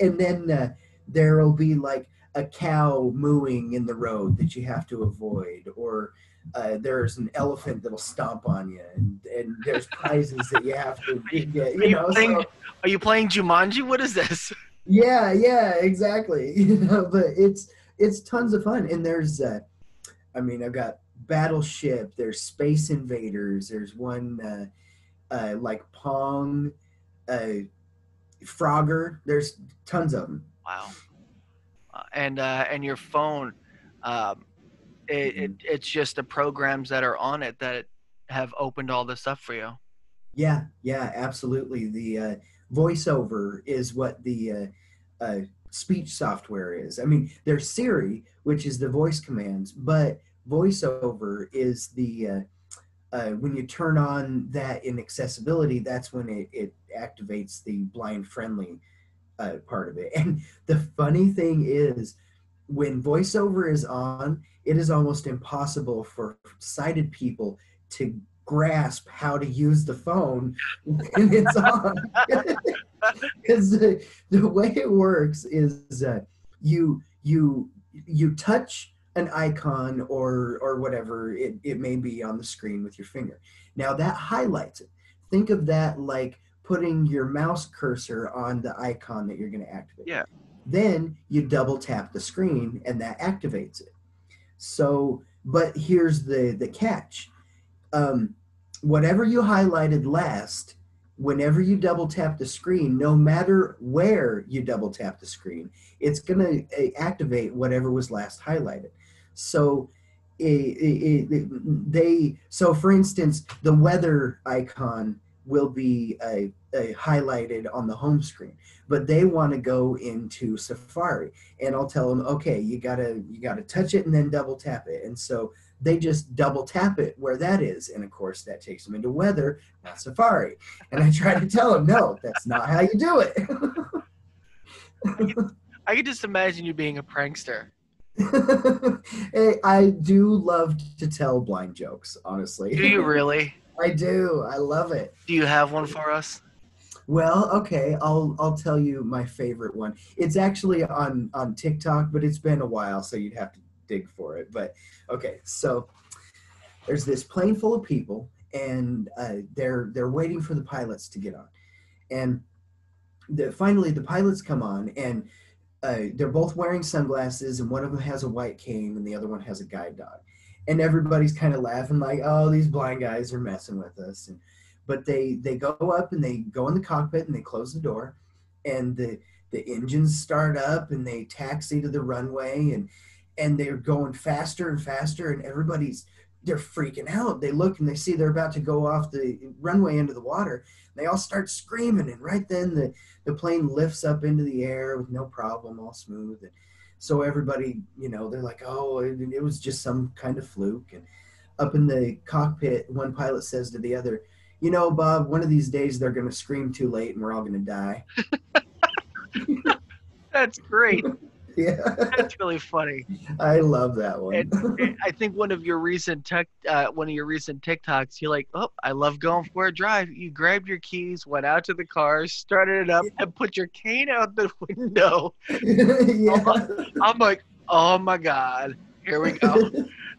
and then uh, there'll be like a cow mooing in the road that you have to avoid, or uh, there's an elephant that'll stomp on you, and, and there's prizes that you have to get. Are You you know, playing? so, Are you playing Jumanji? What is this? *laughs* yeah, yeah, exactly. *laughs* You know, but it's it's tons of fun, and there's, uh, I mean, I've got Battleship. There's Space Invaders. There's one uh, uh, like Pong, uh, Frogger. There's tons of them. Wow. And uh, and your phone, um, it, it it's just the programs that are on it that have opened all this up for you. Yeah, yeah, absolutely. The uh, voiceover is what the uh, uh, speech software is. I mean, there's Siri, which is the voice commands, but voiceover is the uh, uh, when you turn on that in accessibility, that's when it, it activates the blind friendly uh, part of it. *laughs* And the funny thing is, when voiceover is on, it is almost impossible for sighted people to grasp how to use the phone when it's *laughs* on. *laughs* Because the, the way it works is uh, you you you touch an icon or or whatever it, it may be on the screen with your finger. Now that highlights it. Think of that like putting your mouse cursor on the icon that you're going to activate. Yeah. Then you double tap the screen and that activates it. So, but here's the the catch. Um, whatever you highlighted last, whenever you double tap the screen, no matter where you double tap the screen, it's going to activate whatever was last highlighted. So it, it, it, they so for instance, the weather icon will be a, a highlighted on the home screen, but they want to go into Safari, and I'll tell them, okay, you gotta you gotta touch it and then double tap it, and so they just double tap it where that is, and of course that takes them into weather, not Safari, and I try to tell them, no, that's not how you do it. *laughs* I could just imagine you being a prankster. *laughs* hey, I do love to tell blind jokes, honestly. Do you really? *laughs* I do. I love it. Do you have one for us? Well, okay, I'll I'll tell you my favorite one. It's actually on on TikTok, but it's been a while, so you'd have to dig for it. But okay, so there's this plane full of people, and uh, they're they're waiting for the pilots to get on, and the, finally the pilots come on, and uh, they're both wearing sunglasses, and one of them has a white cane, and the other one has a guide dog, and everybody's kind of laughing like, "Oh, these blind guys are messing with us." And but they they go up and they go in the cockpit and they close the door, and the the engines start up and they taxi to the runway and and they're going faster and faster and everybody's they're freaking out. They look and they see they're about to go off the runway into the water. They all start screaming, and right then the, the plane lifts up into the air with no problem, all smooth. And so everybody, you know, they're like, oh, it, it was just some kind of fluke. And up in the cockpit, one pilot says to the other, you know, Bob, one of these days they're going to scream too late and we're all going to die. *laughs* That's great. *laughs* *laughs* yeah. That's really funny. I love that one. *laughs* And I think one of your recent tech, uh, one of your recent TikToks, you're like, "Oh, I love going for a drive." You grabbed your keys, went out to the car, started it up, and put your cane out the *laughs* window. yeah. I'm like, "Oh my god, here we go!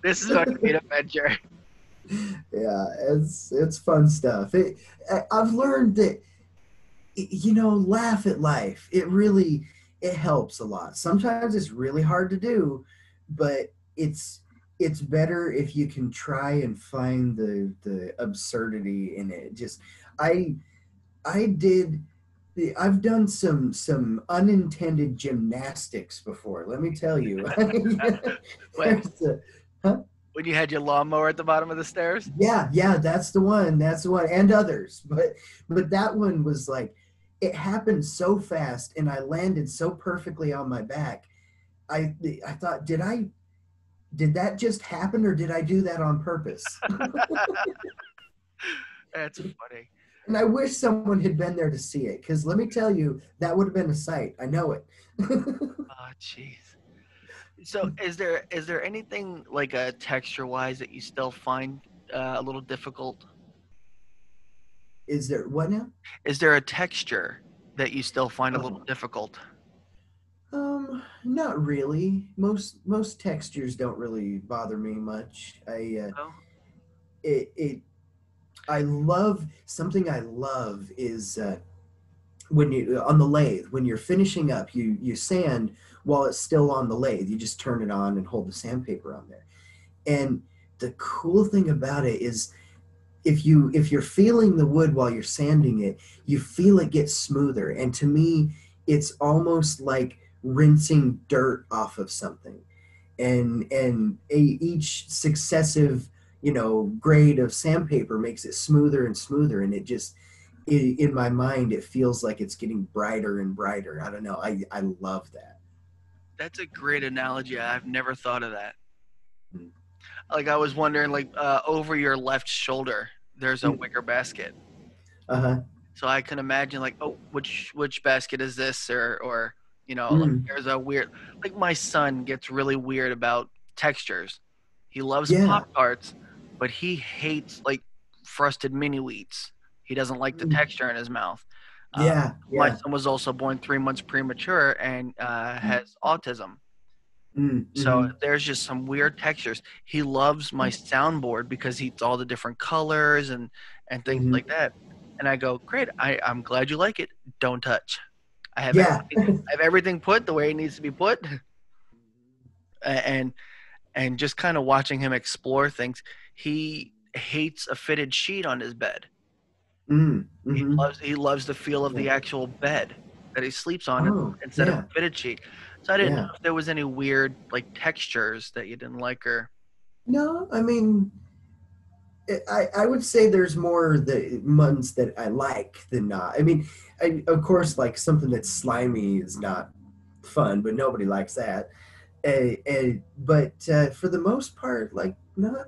this is a great adventure." yeah, it's it's fun stuff. It, I- I've learned that you know, laugh at life. It really it helps a lot. Sometimes it's really hard to do, but it's it's better if you can try and find the the absurdity in it. Just I I did I've done some some unintended gymnastics before. Let me tell you. *laughs* *laughs* There's a- When you had your lawnmower at the bottom of the stairs. yeah, yeah, that's the one. That's the one, and others. But but that one was like it happened so fast, and I landed so perfectly on my back. I I thought, did I did that just happen, or did I do that on purpose? *laughs* *laughs* That's funny. and I wish someone had been there to see it, because let me tell you, that would have been a sight. I know it. Oh, *laughs* jeez. So, is there is there anything like a texture wise that you still find uh, a little difficult? Is there what now? Is there a texture that you still find a little difficult? Um, not really. Most most textures don't really bother me much. I uh, No? it it I love something I love is uh, when you on the lathe when you're finishing up you you sand while it's still on the lathe you just turn it on and hold the sandpaper on there and the cool thing about it is if you if you're feeling the wood while you're sanding it you feel it get smoother and to me it's almost like rinsing dirt off of something and and a, each successive you know grade of sandpaper makes it smoother and smoother and it just i in my mind it feels like it's getting brighter and brighter i don't know i i love that That's a great analogy. I've never thought of that. Hmm. Like I was wondering, like uh, over your left shoulder, there's a Hmm. wicker basket. uh-huh So I can imagine, like, oh, which which basket is this, or or You know, like Mm. there's a weird like my son gets really weird about textures. He loves Yeah. Pop Tarts, but he hates like frosted mini wheats. He doesn't like the Mm. texture in his mouth. Uh, yeah, My son was also born three months premature and uh, has autism. Mm, So there's just some weird textures. He loves my soundboard because he's all the different colors and and things Mhm. like that. And I go, great. I I'm glad you like it. Don't touch. I have yeah, everything, I have everything put the way it needs to be put. And and just kind of watching him explore things. He hates a fitted sheet on his bed. mm, He mhm. loves he loves the feel of the actual bed that he sleeps on Oh, instead yeah. of a fitted sheet. So I didn't Yeah. know if there was any weird like textures that you didn't like or No, I mean, I, I would say there's more the ones that I like than not. I mean, I, of course, like something that's slimy is not fun, but nobody likes that. Uh, uh, but uh, for the most part, like not,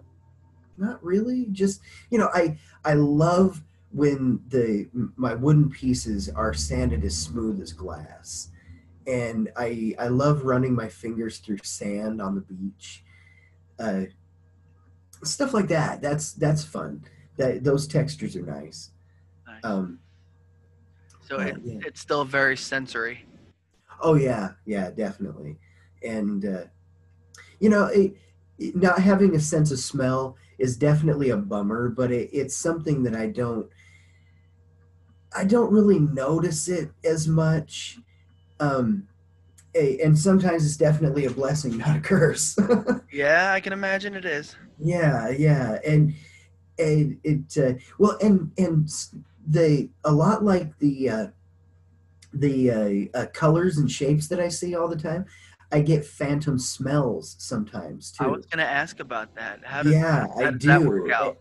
not really. Just you know, I I love when the my wooden pieces are sanded as smooth as glass, and I I love running my fingers through sand on the beach. Uh, stuff like that. That's that's fun. That those textures are nice. Nice. Um, so uh, it, yeah. it's still very sensory. Oh yeah, yeah, definitely. And uh, you know, it, it- not having a sense of smell is definitely a bummer, but it, it's something that I don't. I don't really notice it as much. Um, a- and sometimes it's definitely a blessing, *laughs* not a curse. *laughs* Yeah, I can imagine it is. Yeah, yeah, and and it uh, well, and and s- the a lot like the uh, the uh, uh, colors and shapes that I see all the time. I get phantom smells sometimes too. I was gonna ask about that. How does yeah, how I do. that work out?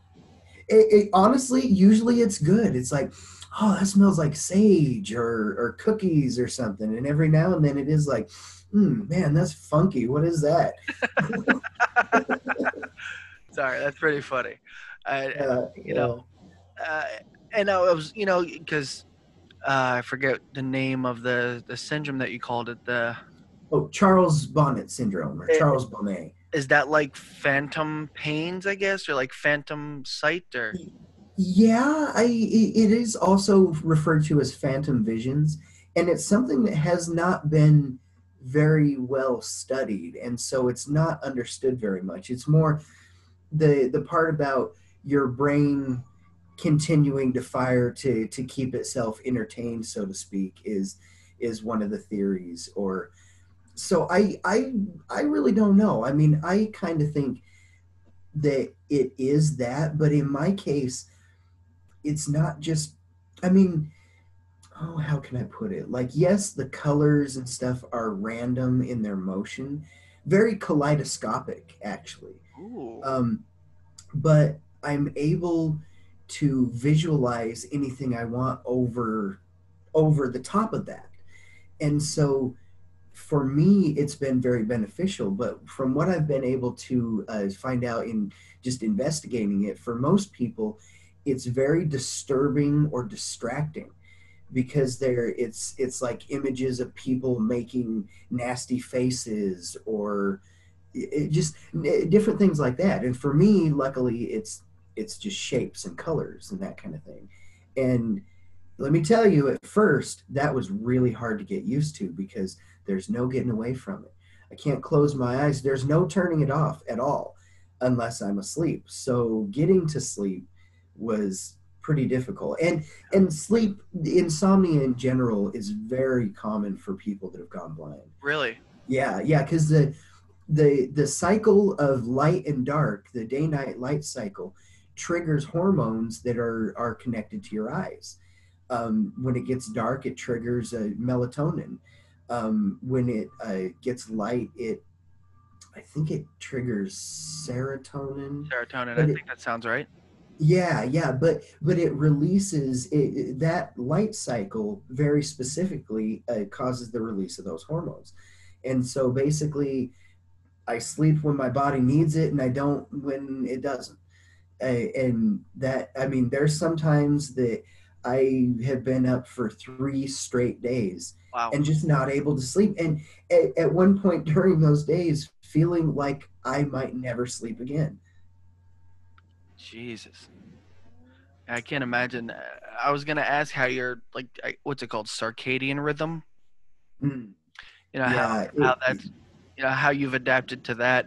It, it, honestly, usually it's good. It's like, oh, that smells like sage or or cookies or something. And every now and then it is like, hmm, man, that's funky. What is that? *laughs* Sorry, that's pretty funny. I, Uh, you know, uh, and I was, you know, because uh, I forget the name of the the syndrome that you called it. The Oh, Charles Bonnet syndrome or Eh, Charles Bonnet. is that like phantom pains, I guess, or like phantom sight, or Yeah, I it is also referred to as phantom visions, and it's something that has not been very well studied, and so it's not understood very much. It's more the the part about your brain continuing to fire to to keep itself entertained, so to speak, is is one of the theories. Or so I I I really don't know. I mean, I kind of think that it is that, but in my case it's not just i mean oh how can i put it? Like yes the colors and stuff are random in their motion. Very kaleidoscopic actually. Ooh, um, but i'm able to visualize anything i want over over the top of that. And so for me it's been very beneficial but from what i've been able to uh, find out in just investigating it for most people it's very disturbing or distracting because there it's it's like images of people making nasty faces or it just different things like that. And for me luckily it's it's just shapes and colors and that kind of thing. And let me tell you at first that was really hard to get used to because there's no getting away from it. I can't close my eyes. There's no turning it off at all unless i'm asleep. So getting to sleep was pretty difficult and and sleep insomnia in general is very common for people that have gone blind really? yeah yeah because the the the cycle of light and dark the day night light cycle triggers hormones that are are connected to your eyes um, when it gets dark it triggers uh, melatonin um, when it uh, gets light it i think it triggers serotonin Serotonin. But I it- think that sounds right. Yeah, yeah, but but it releases it, it- that light cycle very specifically uh, causes the release of those hormones, and so basically, I sleep when my body needs it, and I don't when it doesn't, uh, and that I mean, there's sometimes that I have been up for three straight days Wow. and just not able to sleep. And at, at one point *laughs* during those days, feeling like I might never sleep again. Jesus. I can't imagine. I was gonna ask how your like what's it called circadian rhythm. Mm, You know how yeah, how it- that's you know how you've adapted to that.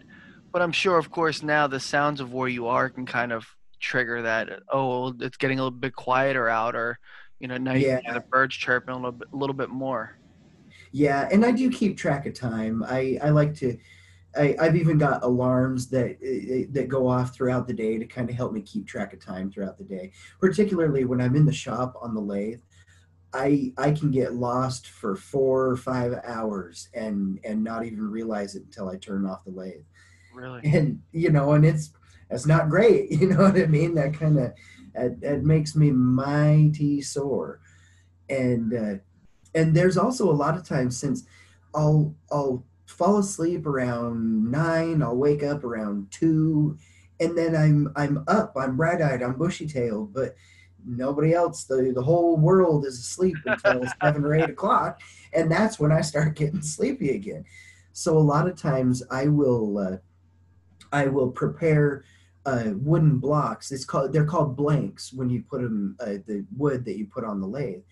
But I'm sure, of course, now the sounds of where you are can kind of trigger that. Oh, well, it's getting a little bit quieter out, or you know now you can hear the birds chirping a little bit, a little bit more. Yeah, and I do keep track of time. I, I like to. I, I've even got alarms that eh, that go off throughout the day to kind of help me keep track of time throughout the day. Particularly when I'm in the shop on the lathe, I I can get lost for four or five hours and and not even realize it until I turn off the lathe. Really. *laughs* And you know, and it's it's not great. *laughs* You know what I mean? That kind of it, it makes me mighty sore. And uh, and there's also a lot of times since I'll I'll fall asleep around nine, I'll wake up around two, and then I'm I'm up, I'm bright eyed, I'm bushy tailed, but nobody else, the the whole world is asleep until *laughs* seven or eight o'clock, and that's when I start getting sleepy again. So a lot of times I will uh, I will prepare uh, wooden blocks. It's called they're called blanks when you put them uh, the wood that you put on the lathe,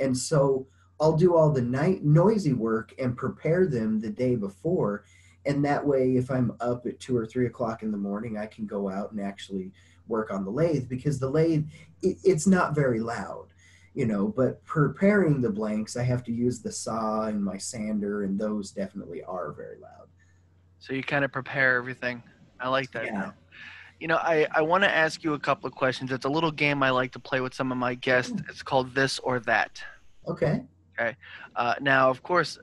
and so I'll do all the night noisy work and prepare them the day before, and that way if I'm up at two or three o'clock in the morning, I can go out and actually work on the lathe because the lathe it, it's not very loud. You know, but preparing the blanks, I have to use the saw and my sander, and those definitely are very loud. So you kind of prepare everything. I like that. Yeah. You know, I, I want to ask you a couple of questions. It's a little game I like to play with some of my guests. Hmm. It's called This or That. Okay. Uh, now, of course,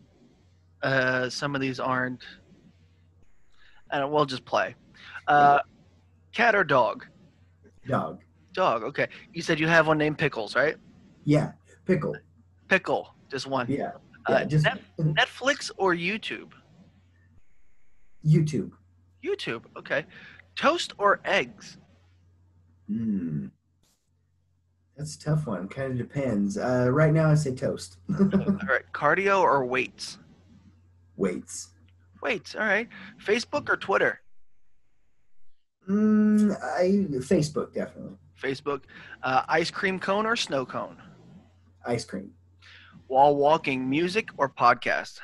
uh, some of these aren't. And we'll just play. Uh, cat or dog? Dog. Dog. Okay. You said you have one named Pickles, right? Yeah. Pickle. Pickle. Just one. Yeah. Uh, yeah just Net- Netflix or YouTube? YouTube. YouTube. Okay. Toast or eggs? Hmm. That's a tough one. Kind of depends. Uh, right now, I say toast. *laughs* All right. Cardio or weights? Weights. Weights. All right. Facebook or Twitter? Mm, I Facebook definitely. Facebook. Uh, ice cream cone or snow cone? Ice cream. While walking, music or podcast?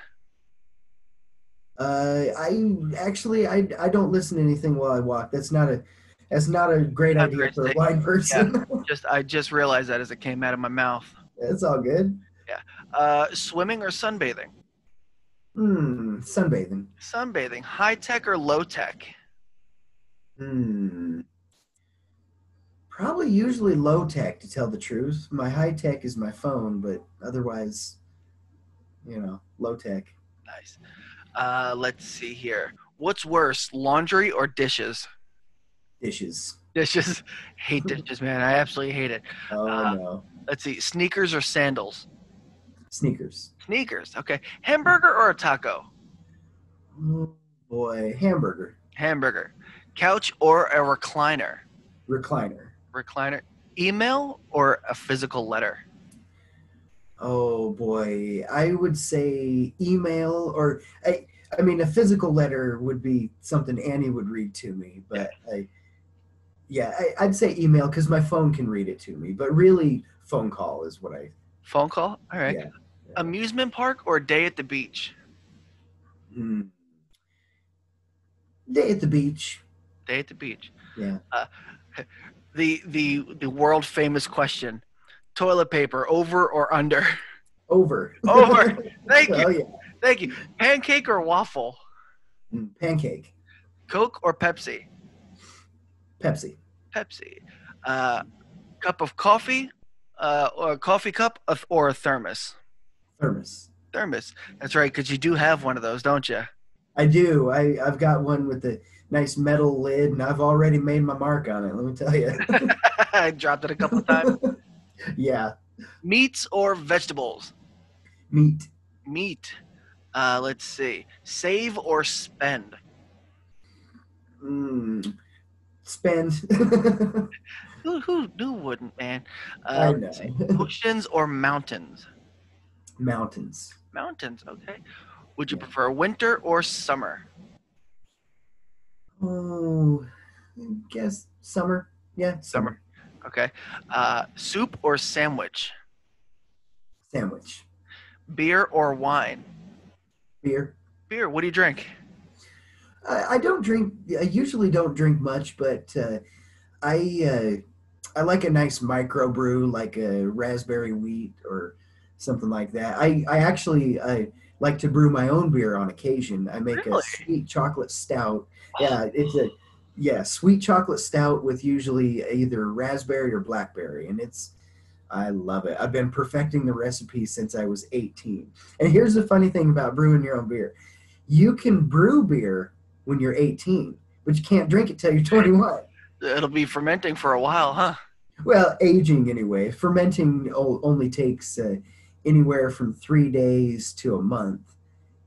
Uh, I actually I I don't listen to anything while I walk. That's not a that's not a great idea very for a blind person. *laughs* Just I just realized that as it came out of my mouth. it's all good. Yeah. Uh, swimming or sunbathing? Hmm. Sunbathing. Sunbathing. High tech or low tech? Hmm. Probably usually low tech to tell the truth. My high tech is my phone, but otherwise, you know, low tech. Nice. Uh, let's see here. What's worse, laundry or dishes? Dishes. Dishes. *laughs* hate *laughs* dishes, man. I absolutely hate it. Oh Uh, no. Let's see. Sneakers or sandals? Sneakers. Sneakers. Okay. Hamburger or a taco? Oh, boy. Hamburger. Hamburger. Couch or a recliner? Recliner. Recliner. Email or a physical letter? Oh boy. I would say email or I I mean a physical letter would be something Anni would read to me, but I yeah, I, I'd say email because my phone can read it to me. But really, phone call is what I. Phone call? All right. Yeah. Amusement park or day at the beach? Hmm. Day at the beach. Day at the beach. Yeah. Uh, the the the world famous question: toilet paper over or under? Over. Over. *laughs* Thank oh you. yeah. Thank you. Pancake or waffle? Mm, Pancake. Coke or Pepsi? Pepsi. Pepsi. Uh, cup of coffee, uh, or a coffee cup of, or a thermos? Thermos. Thermos. That's right, because you do have one of those, don't you? I do. I I've got one with the nice metal lid, and I've already made my mark on it. Let me tell you. *laughs* I *laughs* dropped it a couple times. *laughs* yeah. Meats or vegetables? Meat. Meat. Uh, let's see. Save or spend? Mm. Spend. *laughs* Who who who wouldn't, man? I Uh, know. see. Oceans or mountains? Mountains. Mountains. Okay. Would you Yeah. prefer winter or summer? Oh, I guess summer. Yeah, Summer. Okay. Uh, soup or sandwich? Sandwich. Beer or wine? Beer. Beer. What do you drink? I, I don't drink. I usually don't drink much, but uh, I uh, I like a nice microbrew, like a raspberry wheat or something like that. I I actually I like to brew my own beer on occasion. I make Really? a sweet chocolate stout. Yeah, it's a yeah sweet chocolate stout with usually either raspberry or blackberry, and it's I love it. I've been perfecting the recipe since I was 18. And here's the funny thing about brewing your own beer: you can brew beer when you're 18, but you can't drink it till you're 21. It'll be fermenting for a while, huh? Well, aging anyway. Fermenting only takes uh, anywhere from three days to a month,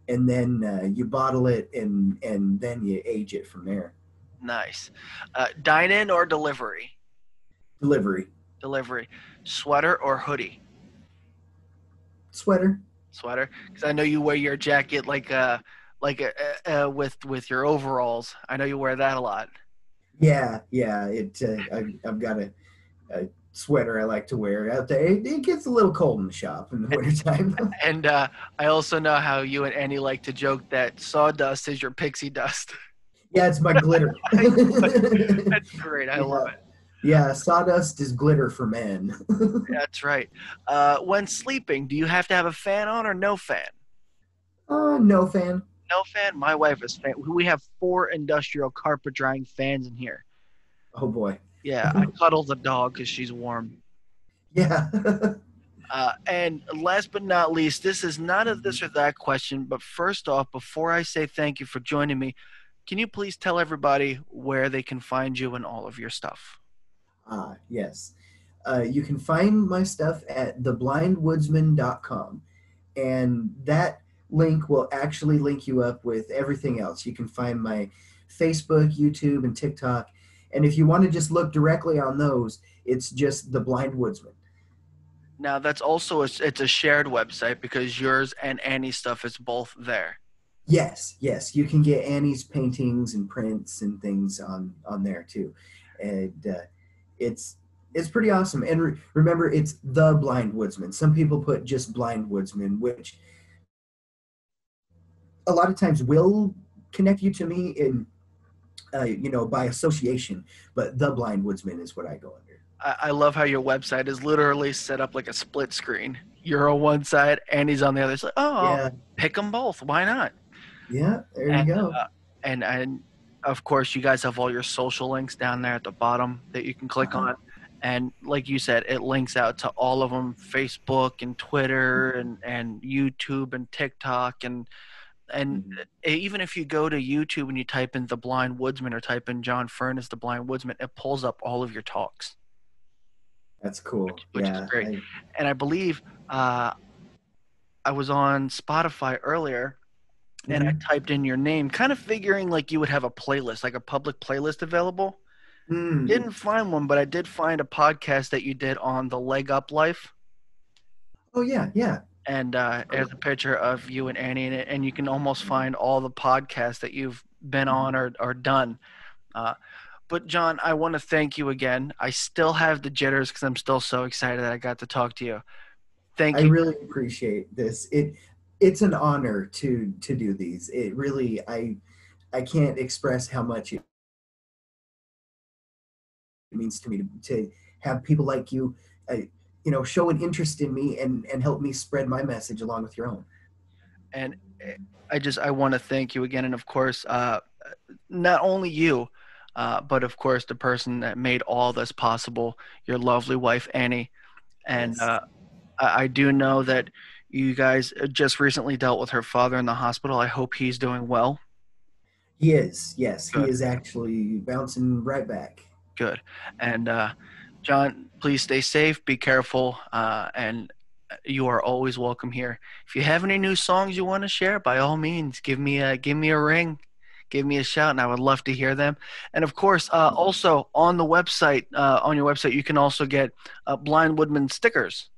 and then uh, you bottle it and and then you age it from there. Nice. Uh, dine in or delivery? Delivery Delivery. Sweater or hoodie? sweater. Sweater. Because I know you wear your jacket like uh like uh, uh, with with your overalls. I know you wear that a lot. Yeah, yeah. It uh, I, I've got a, a sweater I like to wear out there. It, it gets a little cold in the shop in the wintertime. *laughs* And uh, I also know how you and Anni like to joke that sawdust is your pixie dust. *laughs* yeah, it's my glitter. *laughs* That's great. I love it. yeah, sawdust is glitter for men. That's right. Uh, when sleeping, do you have to have a fan on or no fan? uh, no fan. No fan. My wife is fan. We have four industrial carpet drying fans in here. Oh boy. Yeah, I cuddle the dog because she's warm. Yeah. *laughs* Uh, and last but not least, this is not a this or that question, but first off, before I say thank you for joining me, can you please tell everybody where they can find you and all of your stuff? Ah, yes. Uh, you can find my stuff at theblindwoodsman.com, and that link will actually link you up with everything else. You can find my Facebook, YouTube, and TikTok. And if you want to just look directly on those, it's just The Blind Woodsman. Now that's also a, it's a shared website because yours and Anni's stuff is both there. Yes, yes, you can get Anni's paintings and prints and things on on there too, and uh, it's it's pretty awesome. And re- remember, it's the Blind Woodsman. Some people put just Blind Woodsman, which a lot of times will connect you to me in uh, you know by association, but the Blind Woodsman is what I go under. I, I love how your website is literally set up like a split screen. You're on one side, and he's on the other. side oh, Yeah, pick them both. Why not? yeah, there you and, go. uh, and and of course, you guys have all your social links down there at the bottom that you can click Uh-huh. on. And like you said, it links out to all of them: Facebook and Twitter and and YouTube and TikTok and and Mhm. e- even if you go to YouTube and you type in the Blind Woodsman or type in John Furniss, the Blind Woodsman, it pulls up all of your talks. That's cool. which- which is great. I- and I believe uh, I was on Spotify earlier, and I typed in your name, kind of figuring like you would have a playlist, like a public playlist available. Mm. Didn't find one, but I did find a podcast that you did on the Leg Up Life, Oh yeah, yeah. And uh, there's a picture of you and Anni in it, and you can almost find all the podcasts that you've been on or or done. Uh, but John, I want to thank you again. I still have the jitters because I'm still so excited that I got to talk to you. Thank I you. I really appreciate this. It it's an honor to to do these. It really I I can't express how much it means to me to, to have people like you uh, you know show an interest in me and and help me spread my message along with your own. and eh, I just I want to thank you again, and of course, uh, not only you, uh, but of course the person that made all this possible, your lovely wife Anni, and Yes. uh, I, I do know that you guys just recently dealt with her father in the hospital. I hope he's doing well. He is. Yes, Good. he is actually bouncing right back. Good, and uh, John, please stay safe, be careful, uh, and you are always welcome here. If you have any new songs you want to share, by all means, give me a give me a ring, give me a shout, and I would love to hear them. And of course, uh, also on the website, uh, on your website, you can also get uh, Blind Woodman stickers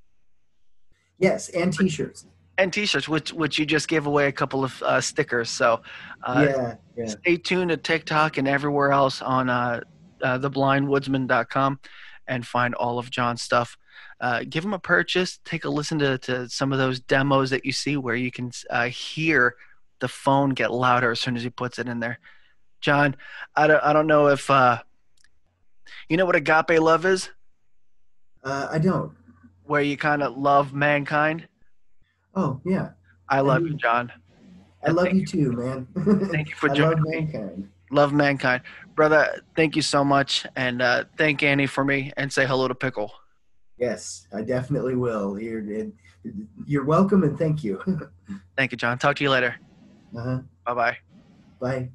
Yes, and T-shirts. and T-shirts, which which you just gave away a couple of uh, stickers. So uh, yeah, yeah. stay tuned to TikTok and everywhere else on uh, uh, theblindwoodsman.com and find all of John's stuff. Uh, give him a purchase. Take a listen to, to some of those demos that you see where you can uh, hear the phone get louder as soon as he puts it in there. John, I don't, I don't know if uh, you know what agape love is, Uh, I don't. where you kind of love mankind. Oh, yeah. I love you. John. I love you too, man. Thank you for *laughs* I joining love mankind. Love mankind, brother. Thank you so much, and uh, thank Anni for me, and say hello to Pickle. Yes, I definitely will. You're, you're welcome and thank you. *laughs* Thank you, John. Talk to you later. uh-huh. Bye bye. Bye.